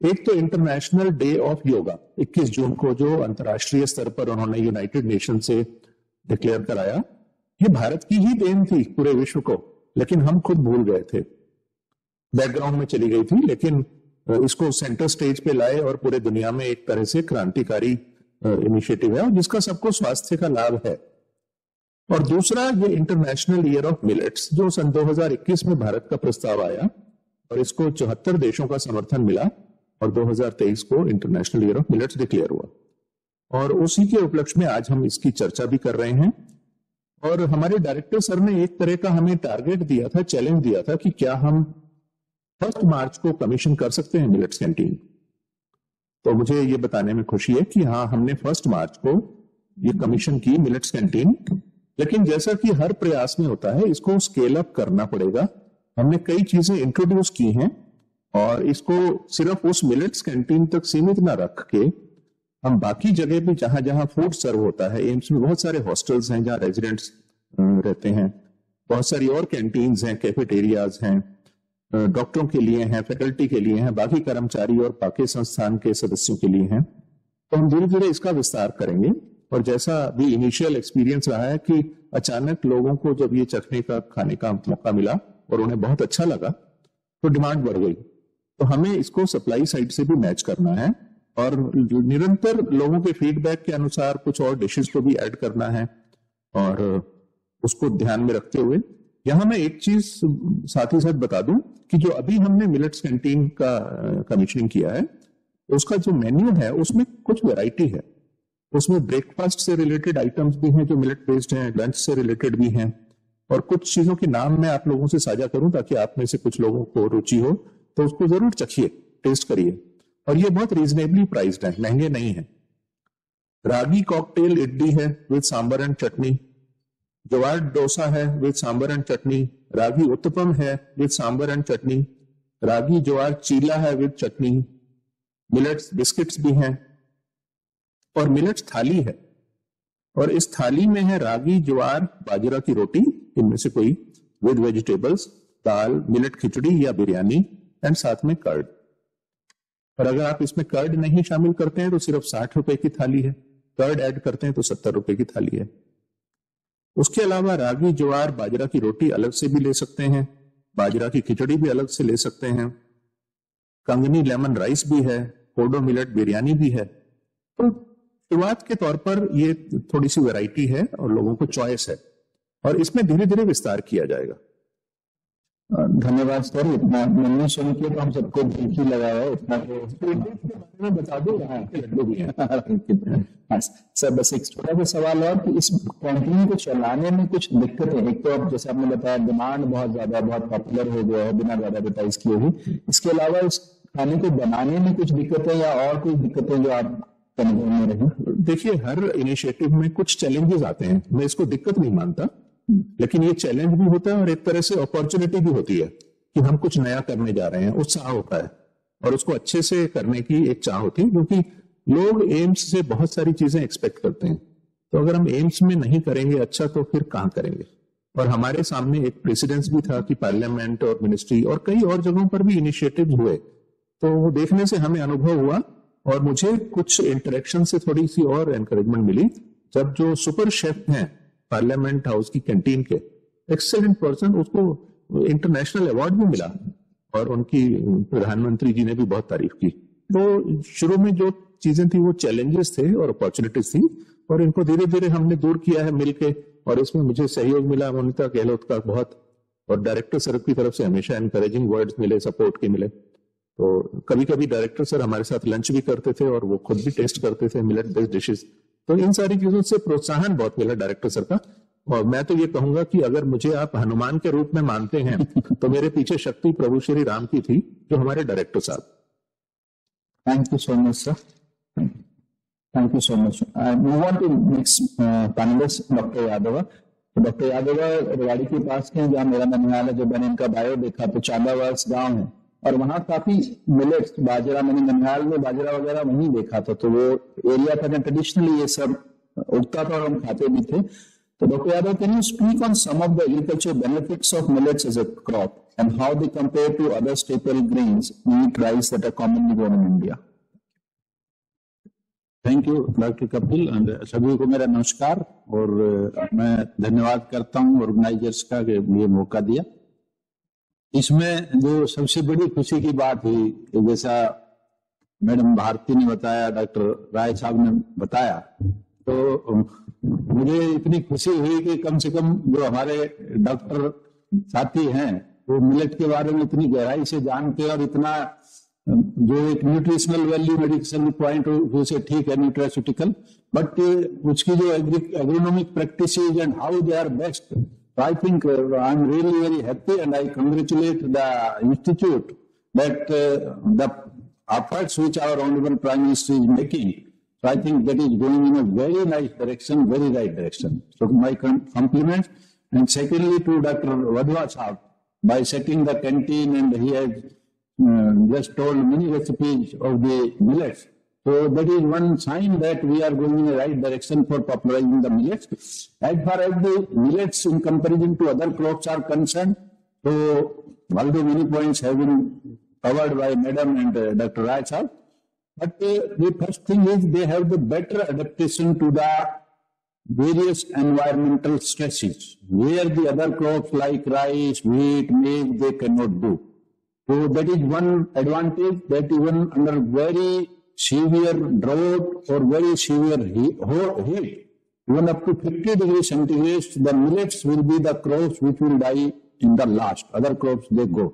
एक तो International Day of Yoga 21 June को जो अंतर्राष्ट्रीय स्तर पर उन्होंने यूनाइटेड नेशन से डिक्लेयर कराया। ये भारत की ही देन थी पूरे विश्व को, लेकिन हम खुद भूल गए थे। बैकग्राउंड में चली गई थी, लेकिन इसको सेंटर स्टेज पे लाए और पूरे दुनिया में एक तरह से क्रांतिकारी इनिशिएटिव है और जिसका सबको स्वास्थ्य का लाभ है। और दूसरा ये इंटरनेशनल ईयर ऑफ़ मिलेट्स जो सन 2021 में भारत का प्रस्ताव आया और इसको चौहत्तर देशों का समर्थन मिला और 2023 को International Year of Millets declare हुआ। और उसी के उपलक्ष्य में आज हम इसकी चर्चा भी कर रहे हैं। और हमारे डायरेक्टर सर ने एक तरह का हमें टारगेट दिया था चैलेंज दिया था कि क्या हम फ़र्स्ट मार्च को कमीशन कर सकते हैं मिलेट्स कैंटीन तो मुझे ये बताने में खुशी है कि हाँ हमने फ़र्स्ट मार्च को ये कमीशन की मिलेट्स कैंटीन लेकिन जैसा कि हर प्रयास में होता है, इसको स्केल अप करना पड़ेगा। हमने कई चीज़ें इंट्रोड्यूस की हैं, और इसको सिर्फ़ उस मिलेट्स कैंटीन तक सीमित ना रख के हम बाकी जगह भी जहाँ जहाँ फ़ूड सर्व होता है एम्स में बहुत सारे हॉस्टल्स हैं जहाँ रेजिडेंट्स रहते हैं। बहुत सारी और कैंटीन हैं कैफेटेरियाज हैं डॉक्टरों के लिए हैं फैकल्टी के लिए हैं, बाकी कर्मचारी और बाकी संस्थान के सदस्यों के लिए हैं। तो हम धीरे धीरे इसका विस्तार करेंगे। और जैसा भी इनिशियल एक्सपीरियंस रहा है कि अचानक लोगों को जब ये चखने का, खाने का मौका मिला और उन्हें बहुत अच्छा लगा तो डिमांड बढ़ गई। तो हमें इसको सप्लाई साइड से भी मैच करना है और निरंतर लोगों के फीडबैक के अनुसार कुछ और डिशेस को भी ऐड करना है और उसको ध्यान में रखते हुए। यहाँ मैं एक चीज़ साथ ही साथ बता दूँ कि जो अभी हमने मिलेट्स कैंटीन का कमीशनिंग किया है, उसका जो मेन्यू है, उसमें कुछ वैरायटी है। उसमें ब्रेकफास्ट से रिलेटेड आइटम्स भी हैं जो मिलेट बेस्ड हैं लंच से रिलेटेड भी हैं। और कुछ चीज़ों के नाम मैं आप लोगों से साझा करूँ ताकि आप में से कुछ लोगों को रुचि हो तो उसको ज़रूर चखिए टेस्ट करिए। और ये बहुत रीजनेबली प्राइस्ड है, महँगे नहीं है। रागी कॉकटेल इडली है विद सांबर एंड चटनी। ज्वार डोसा है विद सांबर एंड चटनी। रागी उत्तपम है विद सांबर एंड चटनी। रागी ज्वार चीला है विद चटनी। मिलेट्स बिस्किट्स भी हैं। और मिलेट्स थाली है। और इस थाली में है रागी, ज्वार, बाजरा की रोटी, इनमें से कोई विद वेजिटेबल्स दाल मिलेट खिचड़ी या बिरयानी एंड साथ में कर्ड और अगर आप इसमें कर्ड नहीं शामिल करते हैं तो सिर्फ़ साठ रुपए की थाली है। कर्ड ऐड करते हैं तो सत्तर रुपए की थाली है। उसके अलावा रागी, ज्वार, बाजरा की रोटी अलग से भी ले सकते हैं। बाजरा की खिचड़ी भी अलग से ले सकते हैं। कंगनी, लेमन राइस भी है। कोडो मिलेट बिरयानी भी है। तो शुरुआत के तौर पर ये थोड़ी सी वैरायटी है और लोगों को चॉइस है और इसमें धीरे धीरे विस्तार किया जाएगा। धन्यवाद सर इतना मेन्यू सुन के तो हम सबको दिल ही लगा है इतना तो बता दूँ हाँ, है। हाँ, सर बस एक छोटा सा सवाल और कि इस कंपनी को चलाने में कुछ दिक्कतें एक तो अब जैसे आपने बताया डिमांड बहुत ज़्यादा बहुत पॉपुलर हो गया है बिना ज़्यादा एडवर्टाइज किए हुए इसके अलावा इस खाने को बनाने में कुछ दिक्कतें या और कोई दिक्कतें जो आप अनुभव में रही। देखिए, हर इनिशिएटिव में कुछ चैलेंजेस आते हैं। मैं इसको दिक्कत नहीं मानता। लेकिन ये चैलेंज भी होता है और एक तरह से अपॉर्चुनिटी भी होती है कि हम कुछ नया करने जा रहे हैं, उत्साह होता है। और उसको अच्छे से करने की एक चाह होती है, क्योंकि लोग एम्स से बहुत सारी चीज़ें एक्सपेक्ट करते हैं। तो अगर हम एम्स में नहीं करेंगे अच्छा तो फिर कहाँ करेंगे? और हमारे सामने एक प्रेसिडेंस भी था कि पार्लियामेंट और मिनिस्ट्री और कई और जगहों पर भी इनिशिएटिव हुए। तो देखने से हमें अनुभव हुआ और मुझे कुछ इंटरेक्शन से थोड़ी सी और एनकरेजमेंट मिली। जब जो सुपर शेफ हैं पार्लियामेंट हाउस की कैंटीन के एक्सेलेंट पर्सन उसको इंटरनेशनल अवार्ड भी मिला और उनकी, प्रधानमंत्री जी ने भी बहुत तारीफ़ की। तो शुरू में जो चीज़ें थी, वो चैलेंजेस थे और अपॉर्चुनिटीज़ थी और इनको धीरे धीरे हमने दूर किया है मिलके और इसमें मुझे सहयोग मिला, मोनिता गहलोत का बहुत और डायरेक्टर सर की तरफ़ से हमेशा एनकरेजिंग वर्ड्स मिले सपोर्ट के मिले। तो कभी कभी डायरेक्टर सर हमारे साथ लंच भी करते थे और वो खुद भी टेस्ट करते थे मिलेट बेस्ड डिशेज तो इन सारी चीज़ों से प्रोत्साहन बहुत मिला डायरेक्टर सर का। और मैं तो ये कहूँगा कि अगर मुझे आप हनुमान के रूप में मानते हैं तो मेरे पीछे शक्ति प्रभु श्री राम की थी, जो हमारे डायरेक्टर साहब। Thank you so much sir thank you so much move on to next panelist doctor Yadav doctor Yadav Rewari के पास के जहाँ मेरा ननिहाल है जो मैंने इनका बायो देखा तो चांदावास गाँव है। और वहाँ काफ़ी मिलेट्स बाजरा मैंने ननिहाल में बाजरा वगैरह वहीं देखा था तो वो एरिया था जहाँ ट्रेडिशनली ये सब उगता था और हम खाते भी थे। तो doctor Yadav can you speak on some of the agriculture benefits of millets as a crop and how they compare to other staple grains wheat rice that are commonly grown in India thank you doctor Kapil and सभी को मेरा नमस्कार और uh, मैं धन्यवाद करता हूँ organisers कि ये मौका दिया। इसमें जो सबसे बड़ी खुशी की बात हुई, कि जैसा मैडम भारती ने बताया, डॉक्टर राय साहब ने बताया तो मुझे इतनी खुशी हुई कि कम से कम जो हमारे डॉक्टर साथी हैं, वो मिलेट के बारे में इतनी गहराई से जानते और इतना, जो एक न्यूट्रिशनल वैल्यू मेडिसिनल पॉइंट से ठीक है न्यूट्रास्यूटिकल बट उसकी जो agronomic practice and how they are best I think uh, I'm really very happy and I congratulate the institute that uh, the efforts which our Honorable Prime Minister is making. So I think that is going in a very nice direction, very right direction. So my compliments. And secondly to Dr. Saab, by setting the canteen and he has uh, just told many recipes of the millets. So that is one sign that we are going in the right direction for popularizing the millets. As far as the millets in comparison to other crops are concerned, so although many points have been covered by Madam and uh, Dr. Rai but uh, the first thing is they have the better adaptation to the various environmental stresses, where the other crops like rice, wheat, maize, they cannot do. So that is one advantage that even under very severe drought or very severe heat, even up to 50 degrees centigrade, the millets will be the crops which will die in the last. Other crops, they go.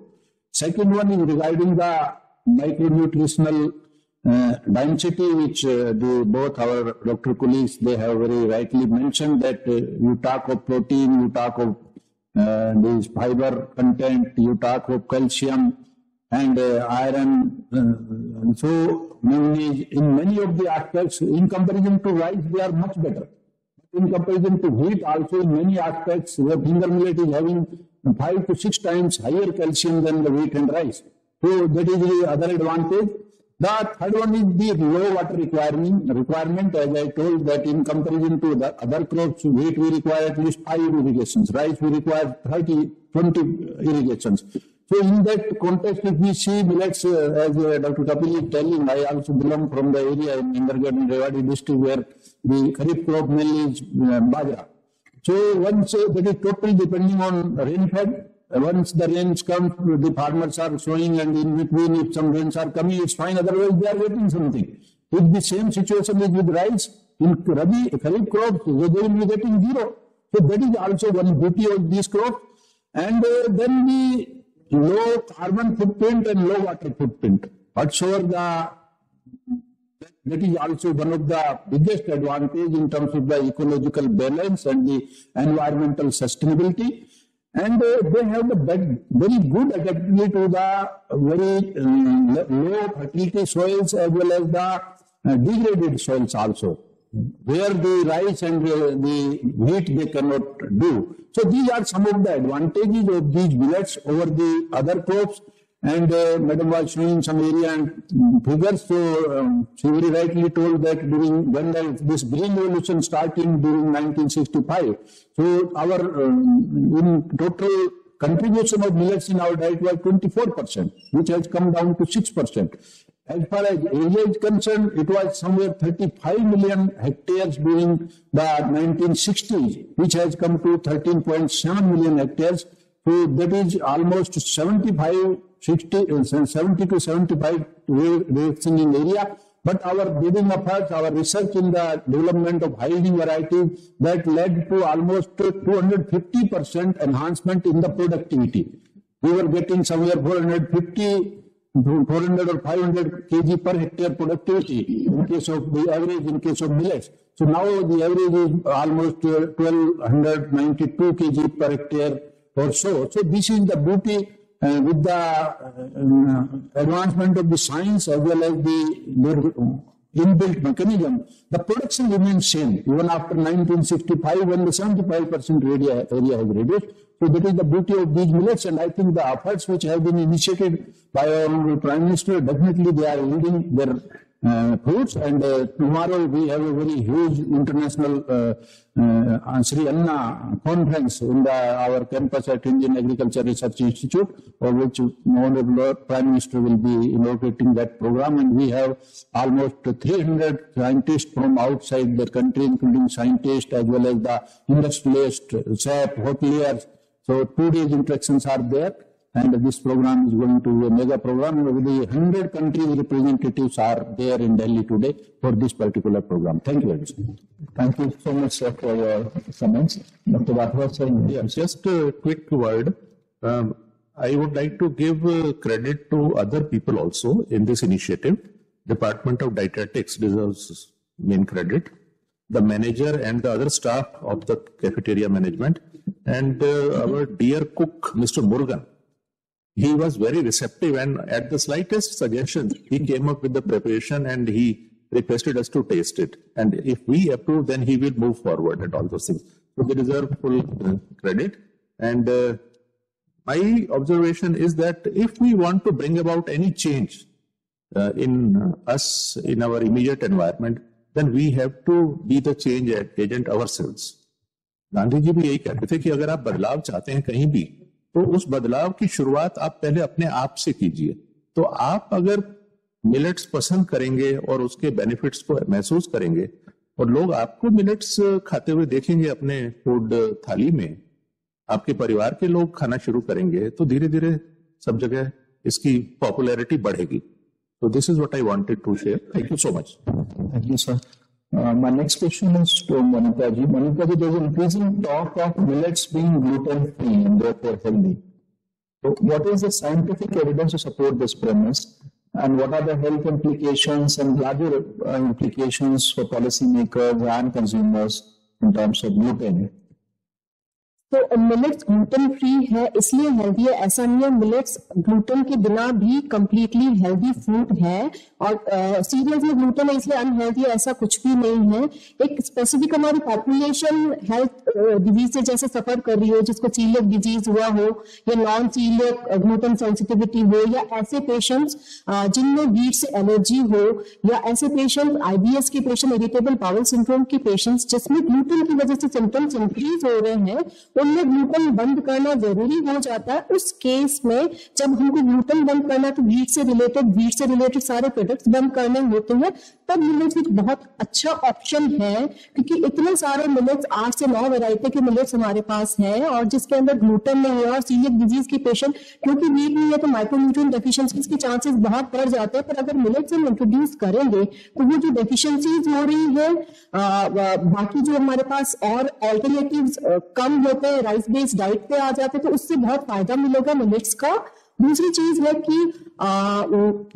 Second one is regarding the micronutritional uh, density, which uh, the, both our doctor colleagues, they have very rightly mentioned that uh, you talk of protein, you talk of uh, this fiber content, you talk of calcium and uh, iron. Uh, so manganese, in many of the aspects, in comparison to rice, they are much better. In comparison to wheat, also in many aspects, the finger millet is having five to six times higher calcium than the wheat and rice. So that is the other advantage. The third one is the low water requirement. Requirement, as I told, that in comparison to the other crops, wheat we require at least five irrigations, rice we require 30, 20 irrigations. So in that context, if we see millets, uh, as uh, Dr. Kapil is telling, I also belong from the area in Indergarh Rewari district where the kharif crop mainly is uh, bajra. So once uh, that is totally depending on rainfall, uh, once the rains come, the farmers are sowing and in between if some rains are coming, it's fine, otherwise they are getting something. If the same situation is with rice, in Rabi, kharif crops, they will be getting zero. So that is also one beauty of these crops. And uh, then the low carbon footprint and low water footprint. Whatsoever the that is also one of the biggest advantage in terms of the ecological balance and the environmental sustainability. And uh, they have the very good adaptability to the very um, low fertility soils as well as the uh, degraded soils also where the rice and uh, the wheat they cannot do. So these are some of the advantages of these millets over the other crops. And uh, Madam was showing some area and figures. So um, she very rightly told that during when the, this green revolution starting during 1965, so our um, in total contribution of millets in our diet was 24%, which has come down to 6%. As far as area is concerned, it was somewhere 35 million hectares during the 1960s, which has come to 13.7 million hectares. So that is almost 75, 60, uh, 70 to 75 re- reduction in area. But our breeding efforts, our research in the development of high yielding varieties, that led to almost 250% enhancement in the productivity. We were getting somewhere 450 400 or 500 kg per hectare productivity in case of the average in case of millets. So now the average is almost uh, 1292 kg per hectare or so. So this is the beauty uh, with the uh, advancement of the science as well as the inbuilt mechanism, the production remains same even after 1965 when the 75% area, area has reduced. So that is the beauty of these millets and I think the efforts which have been initiated by our Prime Minister, definitely they are yielding their uh, fruits and uh, tomorrow we have a very huge international uh, uh, Sri Anna conference in the, our campus at Indian Agriculture Research Institute for which Honorable Prime Minister will be inaugurating that program and we have almost 300 scientists from outside the country including scientists as well as the industrialists, SAP, hoteliers. So two days interactions are there and this program is going to be a mega program with the 100 countries representatives are there in Delhi today for this particular program. Thank you very much. Thank you so much, sir, for your comments. Dr. Rathore, sir, Yeah, just a quick word. Um, I would like to give uh, credit to other people also in this initiative. Department of Dietetics deserves main credit. The manager and the other staff of the cafeteria management and uh, our dear cook, Mr. Murugan. He was very receptive and at the slightest suggestion, he came up with the preparation and he requested us to taste it. And if we approve, then he will move forward and all those things. So they deserve full uh, credit. And uh, my observation is that if we want to bring about any change uh, in us, in our immediate environment, then we have to be the change agent ourselves. Gandhi ji भी यही कहते थे कि अगर आप बदलाव चाहते हैं कहीं भी तो उस बदलाव की शुरुआत आप पहले अपने आप से कीजिए। तो आप अगर मिलेट्स पसंद करेंगे और उसके बेनिफिट्स को महसूस करेंगे, और लोग आपको मिलेट्स खाते हुए देखेंगे अपने फ़ूड थाली में, आपके परिवार के लोग खाना शुरू करेंगे तो धीरे धीरे सब जगह इसकी पॉपुलैरिटी बढ़ेगी। तो this is what I wanted to share thank you so much thank you sir. Uh, my next question is to Monica ji. Monica ji, there's increasing talk of millets being gluten-free and therefore healthy. So what is the scientific evidence to support this premise? And what are the health implications and larger uh, implications for policymakers and consumers in terms of gluten? तो millets gluten free है, इसलिए healthy है, ऐसा नहीं है millets gluten के बिना भी कंप्लीटली हेल्दी फ़ूड है। और सीरियल्स में ग्लूटेन है, इसलिए अनहेल्दी है, ऐसा कुछ भी नहीं है। एक स्पेसिफिक हमारी पॉपुलेशन हेल्थ डिज़ीज़ से जैसे सफ़र कर रही हो, जिसको सीलियक डिज़ीज़ हुआ हो, या नॉन सीलियक ग्लूटेन सेंसिटिविटी हो, या ऐसे पेशेंट्स जिनमें वीट से एलर्जी हो, या ऐसे पेशेंट आईबीएस के पेशेंट इरिटेबल पावर सिंड्रोम के पेशेंट्स जिसमें ग्लूटेन की वजह से सिम्टम्स इंक्रीज हो रहे हैं उनमें ग्लूटेन बंद करना ज़रूरी हो जाता है। उस केस में जब हमको ग्लूटेन बंद करना तो वीट से रिलेटेड वीट से रिलेटेड सारे प्रोडक्ट्स बंद करने होते हैं, तब मिलेट्स एक बहुत अच्छा ऑप्शन है, क्योंकि इतने सारे मिलेट्स आठ से नौ वेराइटी के मिलेट्स हमारे पास हैं, और जिसके अंदर ग्लूटन नहीं है और सीलियक डिज़ीज़ के पेशेंट क्योंकि वीट नहीं है तो माइक्रोन्यूट्रिएंट डेफिशिएंसीज के चांसेस बहुत बढ़ जाते हैं। पर अगर मिलेट्स हम इंट्रोड्यूस करेंगे तो वो जो डेफिशिएंसीज हो रही है बाकी जो हमारे पास और ऑल्टरनेटिव कम होते हैं राइस बेस्ड डाइट पे आ जाते तो उससे बहुत फ़ायदा मिलेगा मिलेट्स का। दूसरी चीज़ है कि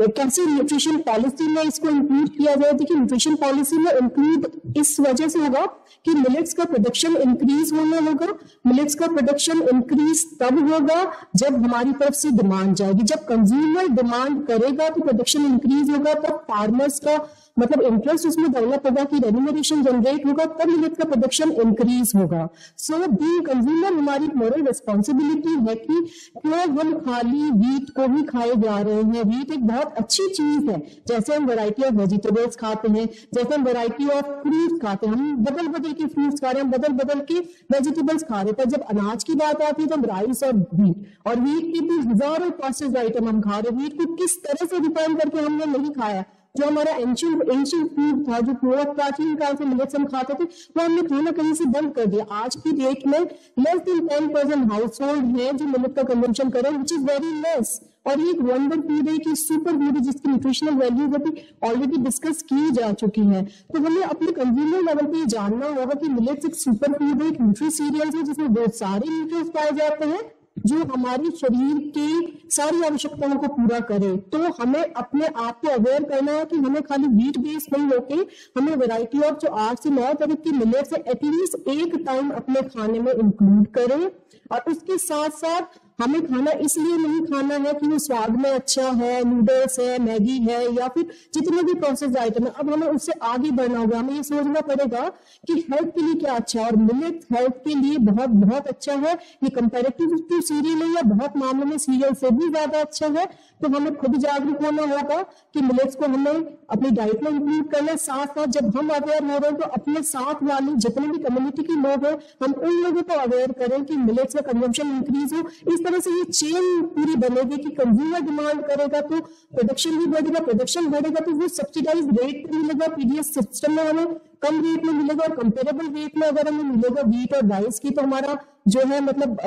कैसे न्यूट्रिशन पॉलिसी में इसको इंक्लूड किया जाए। देखिए न्यूट्रिशन पॉलिसी में इंक्लूड इस वजह से होगा कि मिलेट्स का प्रोडक्शन इंक्रीज होने होगा। मिलेट्स का प्रोडक्शन इंक्रीज तब होगा जब हमारी तरफ़ से डिमांड जाएगी। जब कंज्यूमर डिमांड करेगा तो प्रोडक्शन इंक्रीज होगा, तब फार्मर्स का मतलब इंटरेस्ट उसमें डेवलप होगा कि रेन्यूमरेशन जनरेट होगा, तब मिलेट का प्रोडक्शन इंक्रीज होगा। सो बी कंज्यूमर हमारी मॉरल रिस्पॉन्सिबिलिटी है कि क्यों हम खाली वीट को ही खाए जा रहे हैं। वीट एक बहुत अच्छी चीज़ है। जैसे हम वैरायटी ऑफ़ वेजिटेबल्स खाते हैं, जैसे हम वैरायटी ऑफ़ फ्रूट खाते हैं। हम बदल बदल के फ्रूट्स खा रहे हैं बदल बदल के वेजिटेबल्स खा रहे हैं। जब अनाज की बात आती है तो हम राइस और वीट और वीट की भी हज़ारों प्रोसेस आइटम हम खा रहे हैं। वीट को किस तरह से रिफाइन करके हमने नहीं खाया? जो हमारा एंशियंट एंशियंट फ़ूड था, जो पूरा प्राचीन काल से मिलेट्स हम खाते थे, वो हमने कहीं ना कहीं से बंद कर दिया। आज की डेट में less than ten percent household है जो मिलेट का कंजम्पशन कर रहे हैं विच इज़ वेरी लेस और ये एक वंडर फ़ूड है कि सुपर फ़ूड है जिसकी न्यूट्रिशनल वैल्यूज़ अभी ऑलरेडी डिस्कस की जा चुकी है। तो हमें अपने कंज्यूमर लेवल पे जानना होगा कि मिलेट्स एक सुपर फ़ूड है, एक न्यूट्री सीरियल है जिसमें बहुत सारे न्यूट्रिएंट्स पाए जाते हैं। जो हमारी शरीर की सारी आवश्यकताओं को पूरा करे तो हमें अपने आप को अवेयर करना है कि हमें खाली वीट बेस्ड नहीं होके हमें वैरायटी ऑफ़ जो आठ से नौ तरह की मिलेट्स है एटलीस्ट एक टाइम अपने खाने में इंक्लूड करें और उसके साथ साथ हमें खाना इसलिए नहीं खाना है कि वो स्वाद में अच्छा है नूडल्स है, मैगी है, या फिर जितने भी प्रोसेस आइटम है। अब हमें उससे आगे बढ़ना होगा। हमें ये सोचना पड़ेगा कि हेल्थ के लिए क्या अच्छा है और मिलेट हेल्थ के लिए बहुत बहुत अच्छा है। ये कंपेरेटिव टू सीरियल है या बहुत मामलों में सीरियल से भी ज़्यादा अच्छा है। तो हमें खुद जागरूक होना होगा कि मिलेट्स को हमें अपनी डाइट में इंक्लूड करना साथ साथ जब हम अवेयर हो रहे हैं तो अपने साथ वाले जितने भी कम्युनिटी के लोग हैं, हम उन लोगों को अवेयर करें कि मिलेट्स का कंजम्पशन इंक्रीज हो। इस तरह से ये चेन पूरी बनेगी कि कंज्यूमर डिमांड करेगा तो प्रोडक्शन भी बढ़ेगा प्रोडक्शन बढ़ेगा तो वो सब्सिडाइज रेट पे मिलेगा पीडीएस सिस्टम में हमें कम रेट में मिलेगा और कंपेरेबल रेट में अगर हमें मिलेगा वीट और राइस की तो हमारा जो है मतलब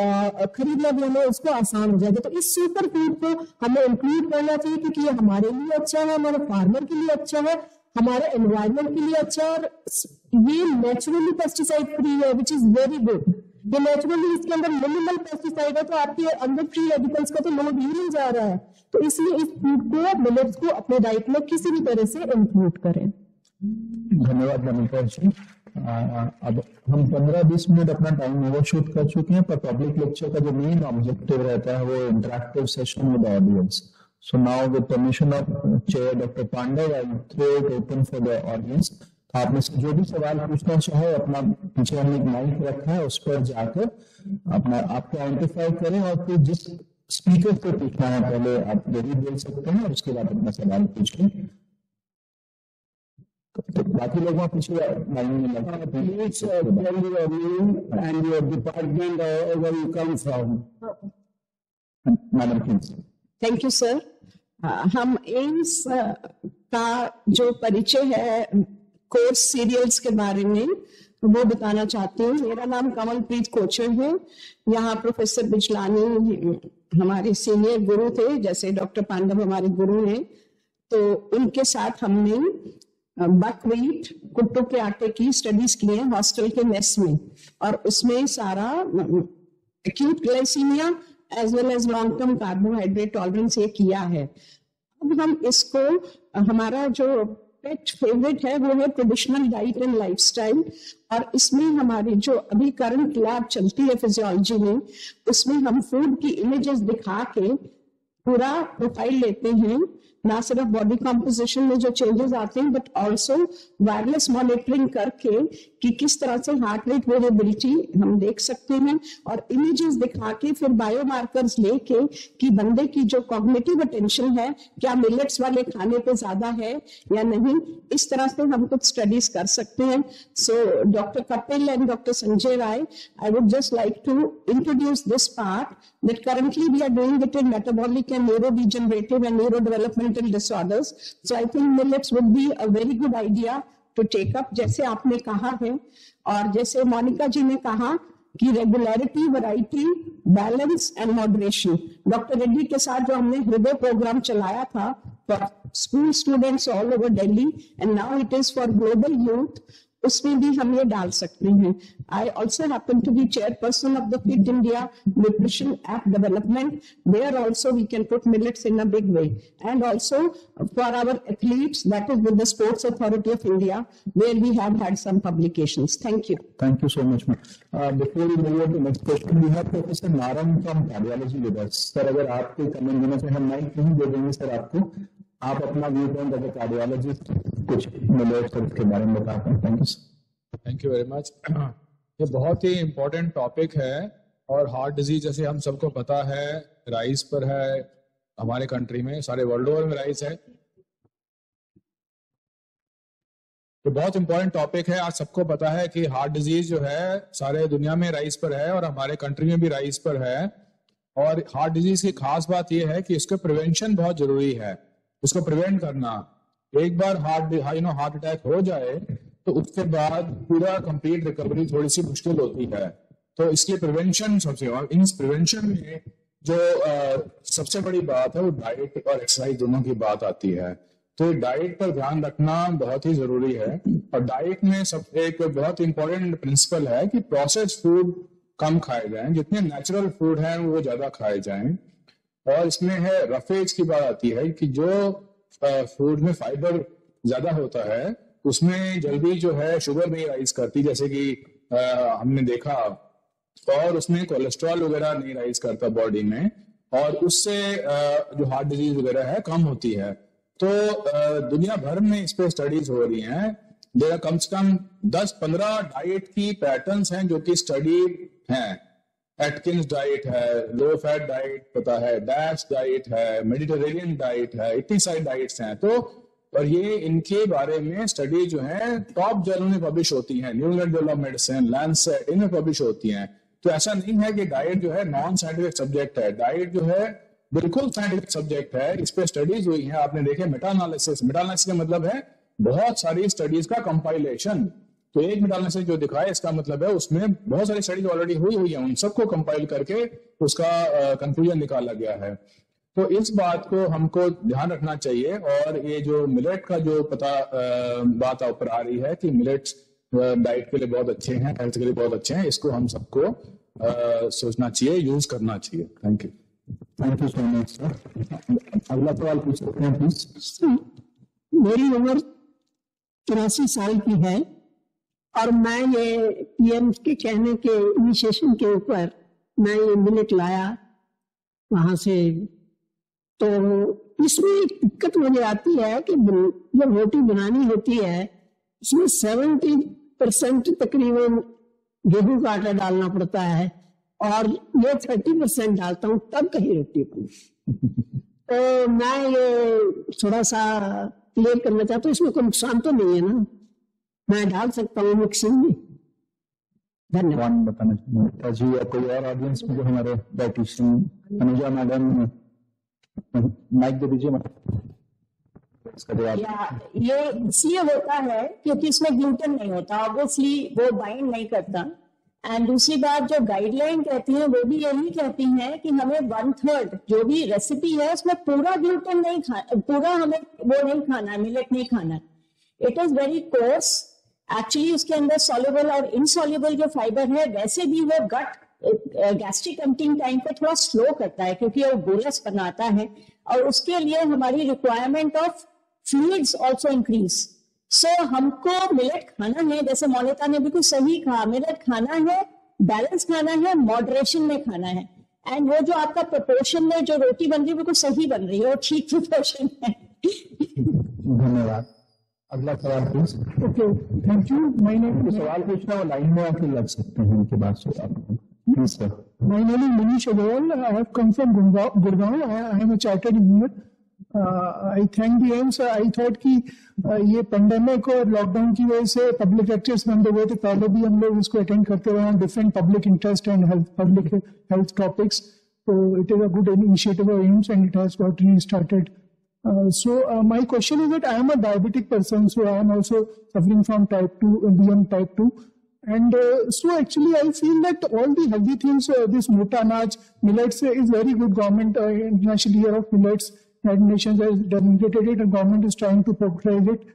खरीदना भी हमें उसको आसान हो जाएगा। तो इस सुपर फ़ूड को हमें इंक्लूड करना चाहिए क्योंकि ये हमारे लिए अच्छा है, हमारे फार्मर के लिए अच्छा है, हमारे एनवायरमेंट के लिए अच्छा और ये नेचुरली पेस्टिसाइड फ्री है विच इज़ वेरी गुड ये नेचुरली इसके अंदर मिनिमल पेस्टिसाइड है तो आपके अंदर फ्री रेडिकल्स का तो लोड ही नहीं जा रहा है। तो इसलिए इस फ़ूड को मिलेट्स को अपने डाइट में किसी भी तरह से इंक्लूड करें। धन्यवाद मनिका जी। अब हम 15-20 मिनट अपना टाइम ओवर शूट कर चुके हैं, पर पब्लिक लेक्चर का जो मेन ऑब्जेक्टिव रहता है, वो interactive session with audience so now with permission of chair doctor Pandey I it open for the audience. तो आप में से जो भी सवाल पूछना चाहे अपना पीछे हमने एक माइक रखा है उस पर जाकर अपना आपको आइडेंटिफाई करें और फिर जिस स्पीकर से पूछना है पहले आप यही बोल सकते हैं और उसके बाद अपना सवाल पूछें। तो बाकी लोग वहाँ पीछे लाइन में लगे Please uh, tell your name and your department uh, where you come from. Madam please thank you sir हम एम्स का जो परिचय है कोर्स सीरियल्स के बारे में वो बताना चाहती हूँ। मेरा नाम कमलप्रीत कोचर है। यहाँ प्रोफेसर बिजलानी हमारे सीनियर गुरु थे, जैसे डॉक्टर पांडव हमारे गुरु हैं। तो उनके साथ हमने बकवीट कुट्टू के आटे की स्टडीज़ की है हॉस्टल के मेस में। और उसमें सारा acute glycemia as well as long term carbohydrate tolerance ये किया है। अब हम इसको, हमारा जो पेट फेवरेट है, वो है ट्रेडिशनल डाइट एंड लाइफस्टाइल और इसमें हमारी जो अभी करंट लैब चलती है फिजियोलॉजी में, उसमें हम फ़ूड की इमेजेस दिखा के पूरा प्रोफ़ाइल लेते हैं। ना सिर्फ़ बॉडी कॉम्पोजिशन में जो चेंजेस आते हैं बट ऑल्सो वायरलेस मॉनिटरिंग करके कि किस तरह से हार्ट रेट वेरिएबिलिटी हम देख सकते हैं और इमेजेस दिखा के फिर बायोमार्कर्स लेके कि बंदे की जो कॉग्निटिव अटेंशन है, क्या मिलेट्स वाले खाने पे ज़्यादा है या नहीं, इस तरह से हम कुछ स्टडीज़ कर सकते हैं। So doctor Kapil and doctor Sanjay Rai I would just like to introduce this part that currently we are doing it in metabolic and neurodegenerative and neurodevelopmental disorders. So I think millets would be a very good idea to take up, जैसे आपने कहा है और जैसे मोनिका जी ने कहा कि regularity variety balance and moderation doctor Reddy के साथ जो हमने हृदय प्रोग्राम चलाया था for school students all over Delhi and now it is for global youth उसमें भी हम ये डाल सकते हैं। I also happen to be chairperson of the fit India nutrition app development there also we can put millets in big way and also for our athletes that is with the sports authority of India where we have had some publications thank you Naram from cardiology with us. Sir, अगर comment देना चाहें हम mic नहीं दे देंगे sir आपको। आप अपना view point as cardiologist कुछ मिलेट सर इसके बारे में बता पाएँ thank you thank you very much ये बहुत ही इम्पोर्टेंट टॉपिक है और हार्ट डिज़ीज़ जैसे हम सबको पता है राइस पर है, हमारे कंट्री में, सारे वर्ल्ड ओवर में राइस है। तो बहुत इंपॉर्टेंट टॉपिक है। आज सबको पता है कि हार्ट डिज़ीज़ जो है, सारे दुनिया में राइस पर है और हमारे कंट्री में भी राइस पर है। और हार्ट डिज़ीज़ की खास बात यह है कि इसका प्रिवेंशन बहुत ज़रूरी है। उसको प्रिवेंट करना। एक बार heart you know heart attack हो जाए तो उसके बाद पूरा कंप्लीट रिकवरी थोड़ी सी मुश्किल होती है। तो इसलिए प्रिवेंशन सबसे और इन प्रिवेंशन में जो आ, सबसे बड़ी बात है वो डाइट और एक्सरसाइज दोनों की बात आती है। तो डाइट पर ध्यान रखना बहुत ही ज़रूरी है। और डाइट में सब एक बहुत इंपॉर्टेंट प्रिंसिपल है कि प्रोसेस फ़ूड कम खाए जाएँ। जितने नेचुरल फ़ूड हैं वो ज़्यादा खाए जाएँ। और इसमें है रफेज की बात आती है कि जो फ़ूड में फाइबर ज़्यादा होता है उसमें जल्दी जो है शुगर नहीं राइज करती जैसे कि आ, हमने देखा। और उसमें कोलेस्ट्रॉल वगैरह नहीं राइज करता बॉडी में और उससे जो हार्ट डिज़ीज़ वगैरह है कम होती है। तो दुनिया भर में इस पे स्टडीज़ हो रही हैं। देर कम से कम 10-15 डाइट की पैटर्न्स हैं जो कि स्टडी हैं। एटकिंस डाइट है लो फैट डाइट पता है डैश डाइट है मेडिटेरेनियन डाइट है, इतनी सारी डाइट्स हैं। तो और ये इनके बारे में स्टडी जो है टॉप जर्नल में पब्लिश होती है। New England of medicine Lancet इनमें पब्लिश होती हैं। तो ऐसा नहीं है कि डाइट जो है नॉन साइंटिफिक सब्जेक्ट है। डाइट जो है बिल्कुल साइंटिफिक सब्जेक्ट है। इस पे स्टडीज़ हुई है, आपने देखे मेटानालिसिस मेटानालिसिस का मतलब है बहुत सारी स्टडीज़ का कंपाइलेशन तो एक डालने से जो दिखाए इसका मतलब है उसमें बहुत सारी स्टडीज़ ऑलरेडी हुई हुई है। उन सबको कंपाइल करके उसका कंक्लूजन निकाला गया है। तो इस बात को हमको ध्यान रखना चाहिए और ये जो मिलेट का जो पता बात ऊपर आ रही है कि मिलेट्स डाइट के लिए बहुत अच्छे हैं हेल्थ के लिए बहुत अच्छे हैं इसको हम सबको सोचना चाहिए यूज़ करना चाहिए। Thank you thank you so much sir अगला सवाल पूछ सकते हैं। प्लीज़ मेरी उम्र तिरासी साल की है। और मैं ये पीएम के कहने के इनिशिएशन के ऊपर मैं ये मिनट लाया वहाँ से। तो इसमें एक दिक्कत मुझे आती है कि जब रोटी बनानी होती है इसमें सेवेंटी परसेंट तकरीबन गेहूँ का आटा डालना पड़ता है और ये थर्टी परसेंट डालता हूँ तब कहीं रोटी बनी। तो मैं ये थोड़ा सा क्लियर करना चाहता हूँ इसमें कोई नुकसान तो नहीं है ना? मैं डाल सकता हूँ मिक्सिंग में धन्यवाद। बताना जी या कोई और ऑडियंस में जो हमारे डाइटिशियन अनुजा मैडम माइक दे दीजिए ये इसलिए होता है क्योंकि इसमें ग्लूटेन नहीं होता ऑब्वियसली वो बाइंड नहीं करता। एंड दूसरी बात जो गाइडलाइन कहती है वो भी यही कहती है कि हमें वन थर्ड जो भी रेसिपी है उसमें पूरा ग्लूटेन नहीं खा पूरा हमें वो नहीं खाना मिलेट नहीं खाना। It is very coarse actually उसके अंदर सॉल्युबल और इनसॉल्युबल जो फाइबर है, वैसे भी वो गट गैस्ट्रिक एम्पटिंग टाइम को थोड़ा स्लो करता है, क्योंकि वो बोलस बनाता है। और उसके लिए हमारी requirement of fluids also increase so हमको मिलेट खाना है, जैसे मौलिका ने बिल्कुल सही कहा मिलेट खाना है बैलेंस खाना है मॉडरेशन में खाना है। एंड वो जो आपका प्रोपोर्शन में जो रोटी बन रही है, बिल्कुल सही बन रही है, वो ठीक प्रोपोर्शन है। धन्यवाद। अगला सवाल please okay thank you my name सवाल पूछना वो लाइन में आके लग सकते हैं उनके बाद से आप please sir My name is Manish Agarwal. I have come from Gurgaon. Gurgaon. I, I am a chartered engineer. Uh, I thank the AIMS. I thought कि uh, ये पेंडेमिक और लॉकडाउन की वजह से पब्लिक लेक्चर्स बंद हो गए थे पहले भी हम लोग इसको अटेंड करते रहे different public interest and health public health topics तो it is a good initiative of AIIMS and it has got restarted. Uh, so uh, my question is that I am a diabetic person, so I am also suffering from type 2, uh, beyond type 2. And uh, so actually I feel that all the healthy things, uh, this Mota Anaj, millets is very good government, international year of millets, United Nations has designated it and government is trying to popularize it.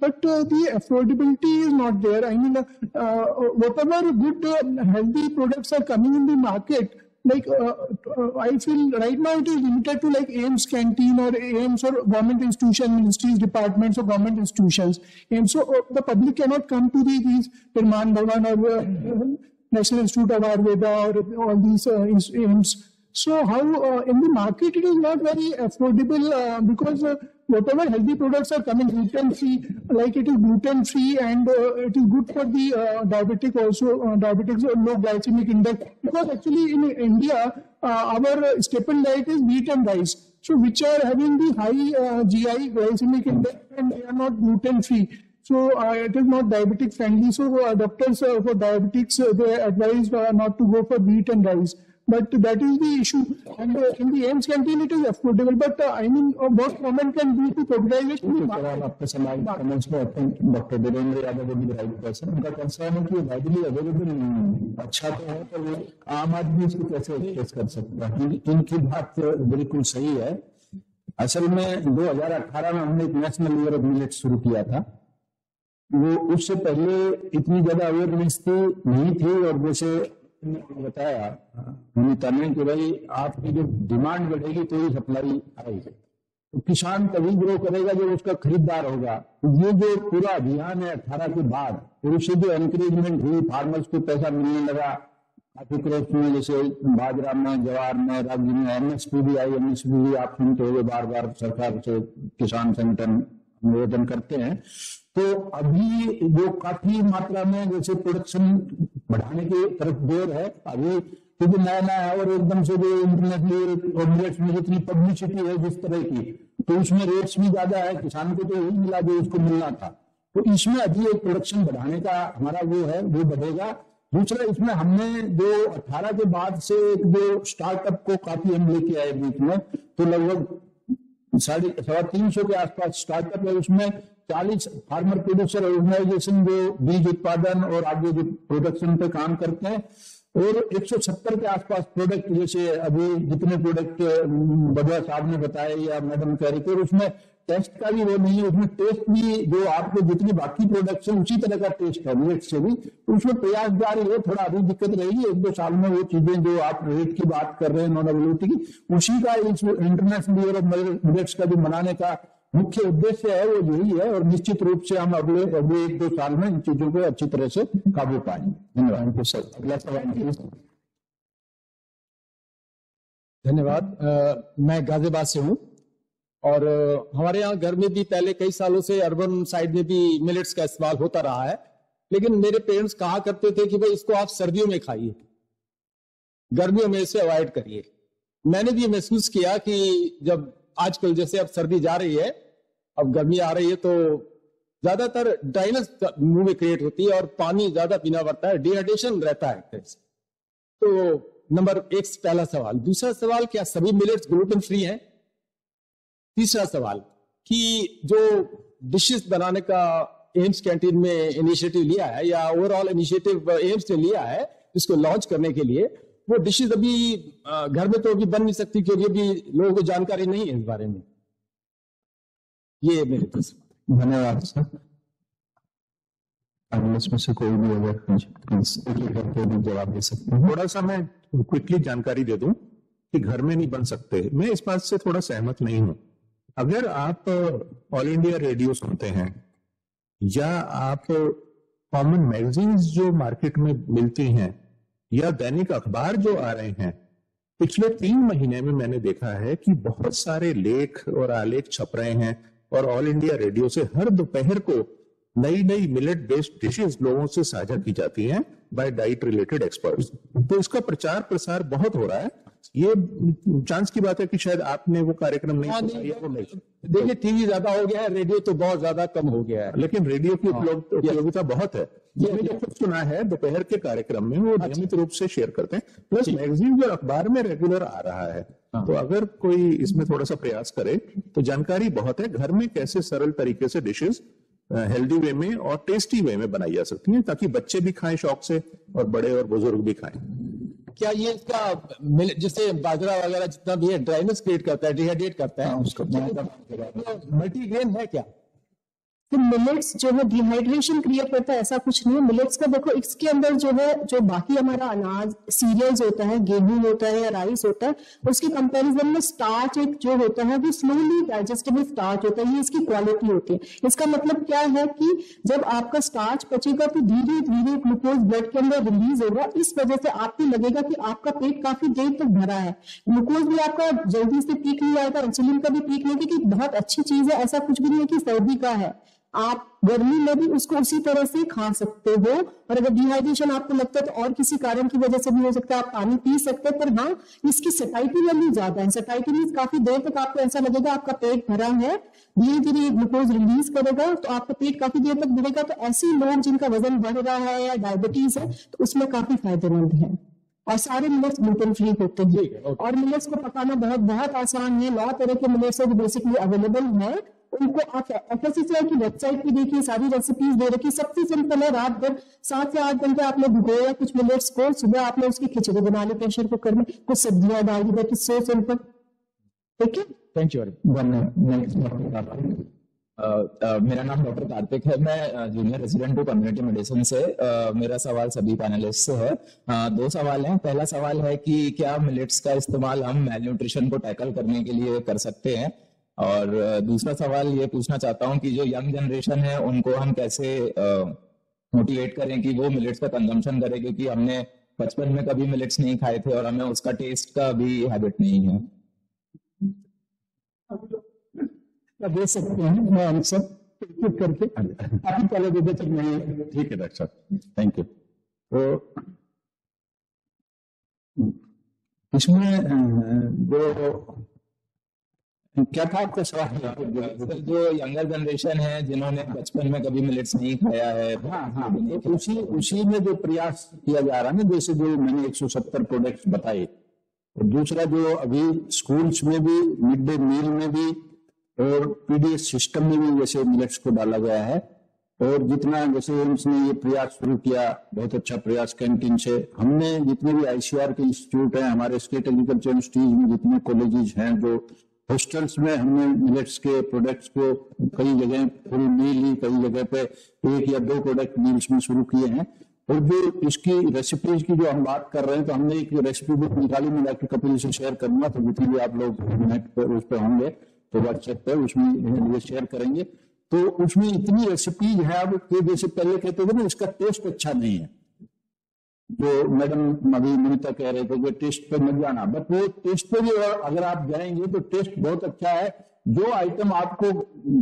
But the affordability is not there. I mean, whatever good healthy products are coming in the market, like uh, uh, I feel right now it is limited to like AIMS canteen or AIMS or government institution, ministries, departments or government institutions. And so uh, the public cannot come to the, these Nirman Bhavan or uh, National Institute of Ayurveda or all these uh, AIMS. So how uh, in the market it is not very affordable uh, because uh, whatever healthy products are coming gluten free, like it is gluten free and uh, it is good for the uh, diabetic also, uh, diabetics or low glycemic index. Because actually in India, uh, our staple diet is wheat and rice. So which are having the high uh, GI glycemic index and they are not gluten free. So uh, it is not diabetic friendly. So uh, doctors uh, for diabetics uh, they advise uh, not to go for wheat and rice. But that is the issue. And uh, in the AIMS canteen it is affordable. But uh, I mean, uh, what government can do to popularize it? market? सवाल आपका सवाल comments में हैं doctor Virendra Yadav वो भी right person उनका concern है कि वाइडली अवेलेबल नहीं है अच्छा तो है पर वो आम आदमी इसको कैसे एक्सप्रेस कर सकता है इन- इनकी बात बिल्कुल सही है असल में 2018 में हमने एक नेशनल ईयर ऑफ़ मिलेट शुरू किया था वो उससे पहले इतनी ज़्यादा अवेयरनेस थी नहीं थी और जैसे बताया अनिता ने कि भाई आपकी जो डिमांड बढ़ेगी तो ही सप्लाई आएगी। तो किसान तभी ग्रो करेगा जब उसका खरीदार होगा। तो ये जो पूरा अभियान है अठारह के बाद और उससे जो एनकरेजमेंट हुई फार्मर्स को पैसा मिलने लगा। काफ़ी क्रॉप्स में जैसे बाजरा में जवार में राज्य में एमएसपी भी आई। एमएसपी भी आप सुनते हुए बार बार सरकार से किसान संगठन निवेदन करते हैं। तो अभी जो काफ़ी मात्रा में जैसे प्रोडक्शन बढ़ाने की तरफ़ दौर है अभी क्योंकि नया नया है और एकदम से जो और में जितनी पब्लिसिटी है जिस तरह की तो उसमें रेट्स भी ज़्यादा है, किसान को तो यही मिला जो उसको मिलना था। तो इसमें अभी एक प्रोडक्शन बढ़ाने का हमारा वो है, वो बढ़ेगा। दूसरा, इसमें हमने जो 18 के बाद से एक जो स्टार्टअप को काफ़ी हम लेके आए बीच में तो लगभग साढ़े सवा तीन सौ के आसपास स्टार्टअप है, उसमें चालीस फार्मर प्रोड्यूसर ऑर्गेनाइजेशन जो बीज उत्पादन और आगे जो प्रोडक्शन पे काम करते हैं और 170 के आसपास प्रोडक्ट जैसे अभी जितने प्रोडक्ट बदवा साहब ने बताया या मैडम कह रही थी उसमें टेस्ट का भी वो नहीं है उसमें टेस्ट भी जो आपको जितनी बाकी प्रोडक्ट्स है उसी तरह का टेस्ट है मिलेट से भी। तो उसमें प्रयास जारी है थोड़ा अभी दिक्कत रहेगी एक दो साल में वो चीज़ें जो आप रेट की बात कर रहे हैं नॉन अवेलेबिलिटी की उसी का इस इंटरनेशनल ईयर ऑफ़ मिलेट्स का जो मनाने का मुख्य उद्देश्य है वो यही है और निश्चित रूप से हम अगले अगले एक दो साल में इन चीज़ों को अच्छी तरह से काबू पाएँगे। धन्यवाद। सर अगला सवाल। धन्यवाद। मैं गाजियाबाद से हूँ। और हमारे यहाँ घर में भी पहले कई सालों से अर्बन साइड में भी मिलेट्स का इस्तेमाल होता रहा है। लेकिन मेरे पेरेंट्स कहा करते थे कि भाई इसको आप सर्दियों में खाइए। गर्मियों में इसे अवॉइड करिए। मैंने भी महसूस किया कि जब आजकल जैसे अब सर्दी जा रही है, अब गर्मी आ रही है तो ज़्यादातर ड्राइनेस मुँह में क्रिएट होती है और पानी ज़्यादा पीना पड़ता है डिहाइड्रेशन रहता है तो नंबर एक पहला सवाल। दूसरा सवाल, क्या सभी मिलेट्स ग्लूटेन फ्री हैं? तीसरा सवाल कि जो डिशेस बनाने का एम्स कैंटीन में इनिशिएटिव लिया है या ओवरऑल इनिशिएटिव एम्स ने लिया है इसको लॉन्च करने के लिए वो डिशेस अभी घर में तो अभी बन नहीं सकती क्योंकि अभी लोगों को जानकारी नहीं है इस बारे में। ये मेरे सवाल धन्यवाद सर। इसमें से कोई भी अगर एक एक करके भी जवाब दे सकते हैं। थोड़ा सा मैं क्विकली जानकारी दे दूँ कि घर में नहीं बन सकते। मैं इस बात से थोड़ा सहमत नहीं हूँ। अगर आप ऑल इंडिया रेडियो सुनते हैं, या आप कॉमन मैगजीन्स जो मार्केट में मिलती हैं, या दैनिक अखबार जो आ रहे हैं, पिछले तीन महीने में मैंने देखा है कि बहुत सारे लेख और आलेख छप रहे हैं और ऑल इंडिया रेडियो से हर दोपहर को नई नई मिलेट बेस्ड डिशेस लोगों से साझा की जाती हैं बाय डाइट रिलेटेड एक्सपर्ट्स तो इसका प्रचार प्रसार बहुत हो रहा है। ये चांस की बात है कि शायद आपने वो कार्यक्रम नहीं हाँ, नहीं, नहीं देखिए टीवी ज़्यादा हो गया है रेडियो तो बहुत ज़्यादा कम हो गया है। लेकिन रेडियो की उपयोगिता बहुत है। मैंने जो खुद सुना है दोपहर के कार्यक्रम में वो नियमित रूप से शेयर करते हैं। प्लस मैगजीन और अखबार में रेगुलर आ रहा है तो अगर कोई इसमें थोड़ा सा प्रयास करे तो जानकारी बहुत है घर में कैसे सरल तरीके से डिशेस हेल्दी वे में और टेस्टी वे में बनाई जा सकती है ताकि बच्चे भी खाएँ शौक से और बड़े और बुज़ुर्ग भी खाएँ। क्या ये इसका जैसे बाजरा वगैरह जितना भी है ड्राइनेस क्रिएट करता है डिहाइड्रेट करता है? उसको मल्टीग्रेन है क्या? तो मिलेट्स जो है डिहाइड्रेशन क्रिएट करता है, ऐसा कुछ नहीं है। मिलेट्स का देखो, इसके अंदर जो है, जो बाकी हमारा अनाज सीरियल्स होता है, गेहूँ होता है या राइस होता है, उसके कंपैरिजन में स्टार्च एक जो होता है, वो स्लोली डाइजेस्टेबल स्टार्च होता है। ये इसकी क्वालिटी होती है। इसका मतलब क्या है कि जब आपका स्टार्च पचेगा तो धीरे धीरे ग्लूकोज ब्लड के अंदर रिलीज़ होगा। इस वजह से आपको लगेगा कि आपका पेट काफ़ी देर तक भरा है। ग्लूकोज भी आपका जल्दी से पीक नहीं आएगा। इंसुलिन का भी पीक नहीं क्योंकि बहुत अच्छी चीज़ है। ऐसा कुछ भी नहीं है कि सर्दी का है। आप गर्मी में भी उसको उसी तरह से खा सकते हो। और अगर डिहाइड्रेशन आपको लगता है तो और किसी कारण की वजह से भी हो सकता है आप पानी पी सकते हैं पर हाँ इसकी सटाइटी वैल्यू ज़्यादा है। सटाइटी मीन काफ़ी देर तक आपको ऐसा लगेगा आपका पेट भरा है धीरे धीरे ग्लूकोज रिलीज़ करेगा तो आपका पेट काफ़ी देर तक भरेगा तो ऐसे लोग जिनका वज़न बढ़ रहा है या डायबिटीज़ है तो उसमें काफ़ी फ़ायदेमंद है। और सारे मिलेट्स ग्लूटेन फ्री होते हैं। और मिलेट्स को पकाना बहुत बहुत आसान है। नौ तरह के मिलेट्स है जो बेसिकली अवेलेबल है। उनको आप एफ़ की वेबसाइट पे देखिए सारी रेसिपीज़ दे रखी सबसे सिंपल है रात भर सात से आठ घंटे आपने भिगोया कुछ मिलेट्स को सुबह आपने उसकी खिचड़ी बना ली प्रेशर कुकर में कुछ सब्ज़ियाँ डाल दी इज़ सो सिंपल ठीक है? थैंक यू मेरा नाम डॉक्टर कार्तिक है मैं जूनियर रेजिडेंट हूँ कम्युनिटी मेडिसिन से। अ, मेरा सवाल सभी पैनलिस्ट से है। अ, दो सवाल हैं। पहला सवाल है कि क्या मिलेट्स का इस्तेमाल हम मेल न्यूट्रिशन को टैकल करने के लिए कर सकते हैं? और दूसरा सवाल ये पूछना चाहता हूँ कि जो यंग जनरेशन है उनको हम कैसे मोटिवेट करें कि वो मिलेट्स का कंजम्पशन करें? क्योंकि हमने बचपन में कभी मिलेट्स नहीं खाए थे और हमें उसका टेस्ट का भी हैबिट नहीं है। दे सकते हैं मैं आंसर करके आप पहले दे देते मैं ठीक है डॉक्टर साहब। थैंक यू तो इसमें जो क्या था आपका सवाल? जो यंगर जनरेशन है जिन्होंने बचपन में कभी मिलेट्स नहीं खाया है हाँ हाँ। तो उसी उसी में जो प्रयास किया जा रहा है ना जैसे जो मैंने 170 प्रोडक्ट्स बताए और दूसरा जो अभी स्कूल्स में भी मिड डे मील में भी और पीडीएस सिस्टम में भी जैसे मिलेट्स को डाला गया है और जितना जैसे एम्स ने ये प्रयास शुरू किया बहुत अच्छा प्रयास कैंटीन से। हमने जितने भी आईसीआर के इंस्टीट्यूट हैं हमारे स्टेट एग्रीकल्चर इंस्टीट्यूट में जितने कॉलेजेस हैं जो हॉस्टल्स में हमने मिलेट्स के प्रोडक्ट्स को कई जगह फुल मील ही कई जगह पे एक या दो प्रोडक्ट मील्स में शुरू किए हैं। और जो इसकी रेसिपीज़ की जो हम बात कर रहे हैं तो हमने एक रेसिपी बुक निकाली, मैं जाके कपिल से शेयर करूँगा तो जितने भी आप लोग नेट पर, उस पर होंगे तो व्हाट्सएप पे, उसमें शेयर करेंगे। तो उसमें इतनी रेसिपीज़ है अब जैसे पहले कहते थे ना, इसका टेस्ट अच्छा नहीं है। जो मैडम अभी मनीता कह रहे थे कि टेस्ट पे मत जाना। बट वो टेस्ट पे भी अगर आप जाएँगे तो टेस्ट बहुत अच्छा है। जो आइटम आपको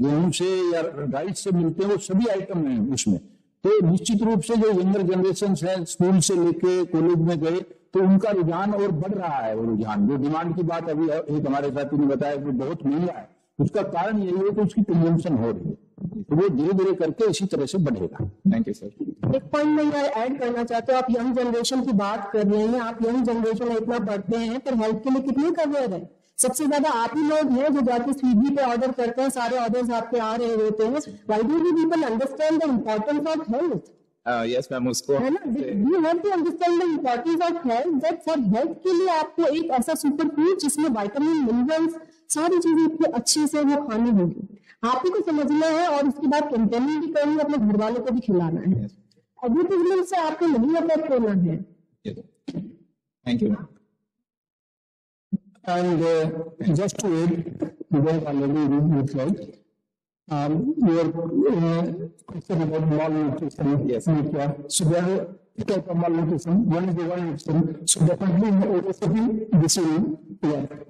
गेहूँ से या राइस से मिलते हैं, वो सभी आइटम हैं उसमें। तो निश्चित रूप से जो यंगर जनरेशन है, स्कूल से लेके कॉलेज में गए तो उनका रुझान और बढ़ रहा है वो रुझान। जो डिमांड की बात अभी एक हमारे साथी ने बताया कि बहुत महँगा है। उसका कारण यही है कि उसकी कंजम्पशन हो रही है। तो वो धीरे धीरे करके इसी तरह से बढ़ेगा। थैंक यू सर एक पॉइंट मैं यहाँ ऐड करना चाहता हूँ आप यंग जनरेशन की बात कर रहे हैं आप यंग जनरेशन में इतना बढ़ते हैं पर हेल्थ के लिए कितने करियर है? सबसे ज़्यादा आप ही लोग हैं जो जाके स्विगी पे ऑर्डर करते हैं सारे ऑर्डर्स आपके आ रहे होते हैं। Why do you people understand the importance of health yes ma'am उसको है ना? You have to understand the importance of health that for health के लिए आपको एक ऐसा सुपर फ़ूड जिसमें विटामिन मिनरल्स सारी चीज़ें इतनी अच्छी से वो खानी होगी। आप ही को समझना है और उसके बाद कंटेनिंग भी करनी है अपने घर वालों को भी खिलाना है एडवर्टीजमेंट से आपको नहीं अफेक्ट होना है thank you And uh, just to add, today already replied. Um, your uh, question about malnutrition. Yes. Nitya. So there are two types of malnutrition. One is the one nutrition. So definitely in obesity, this will work.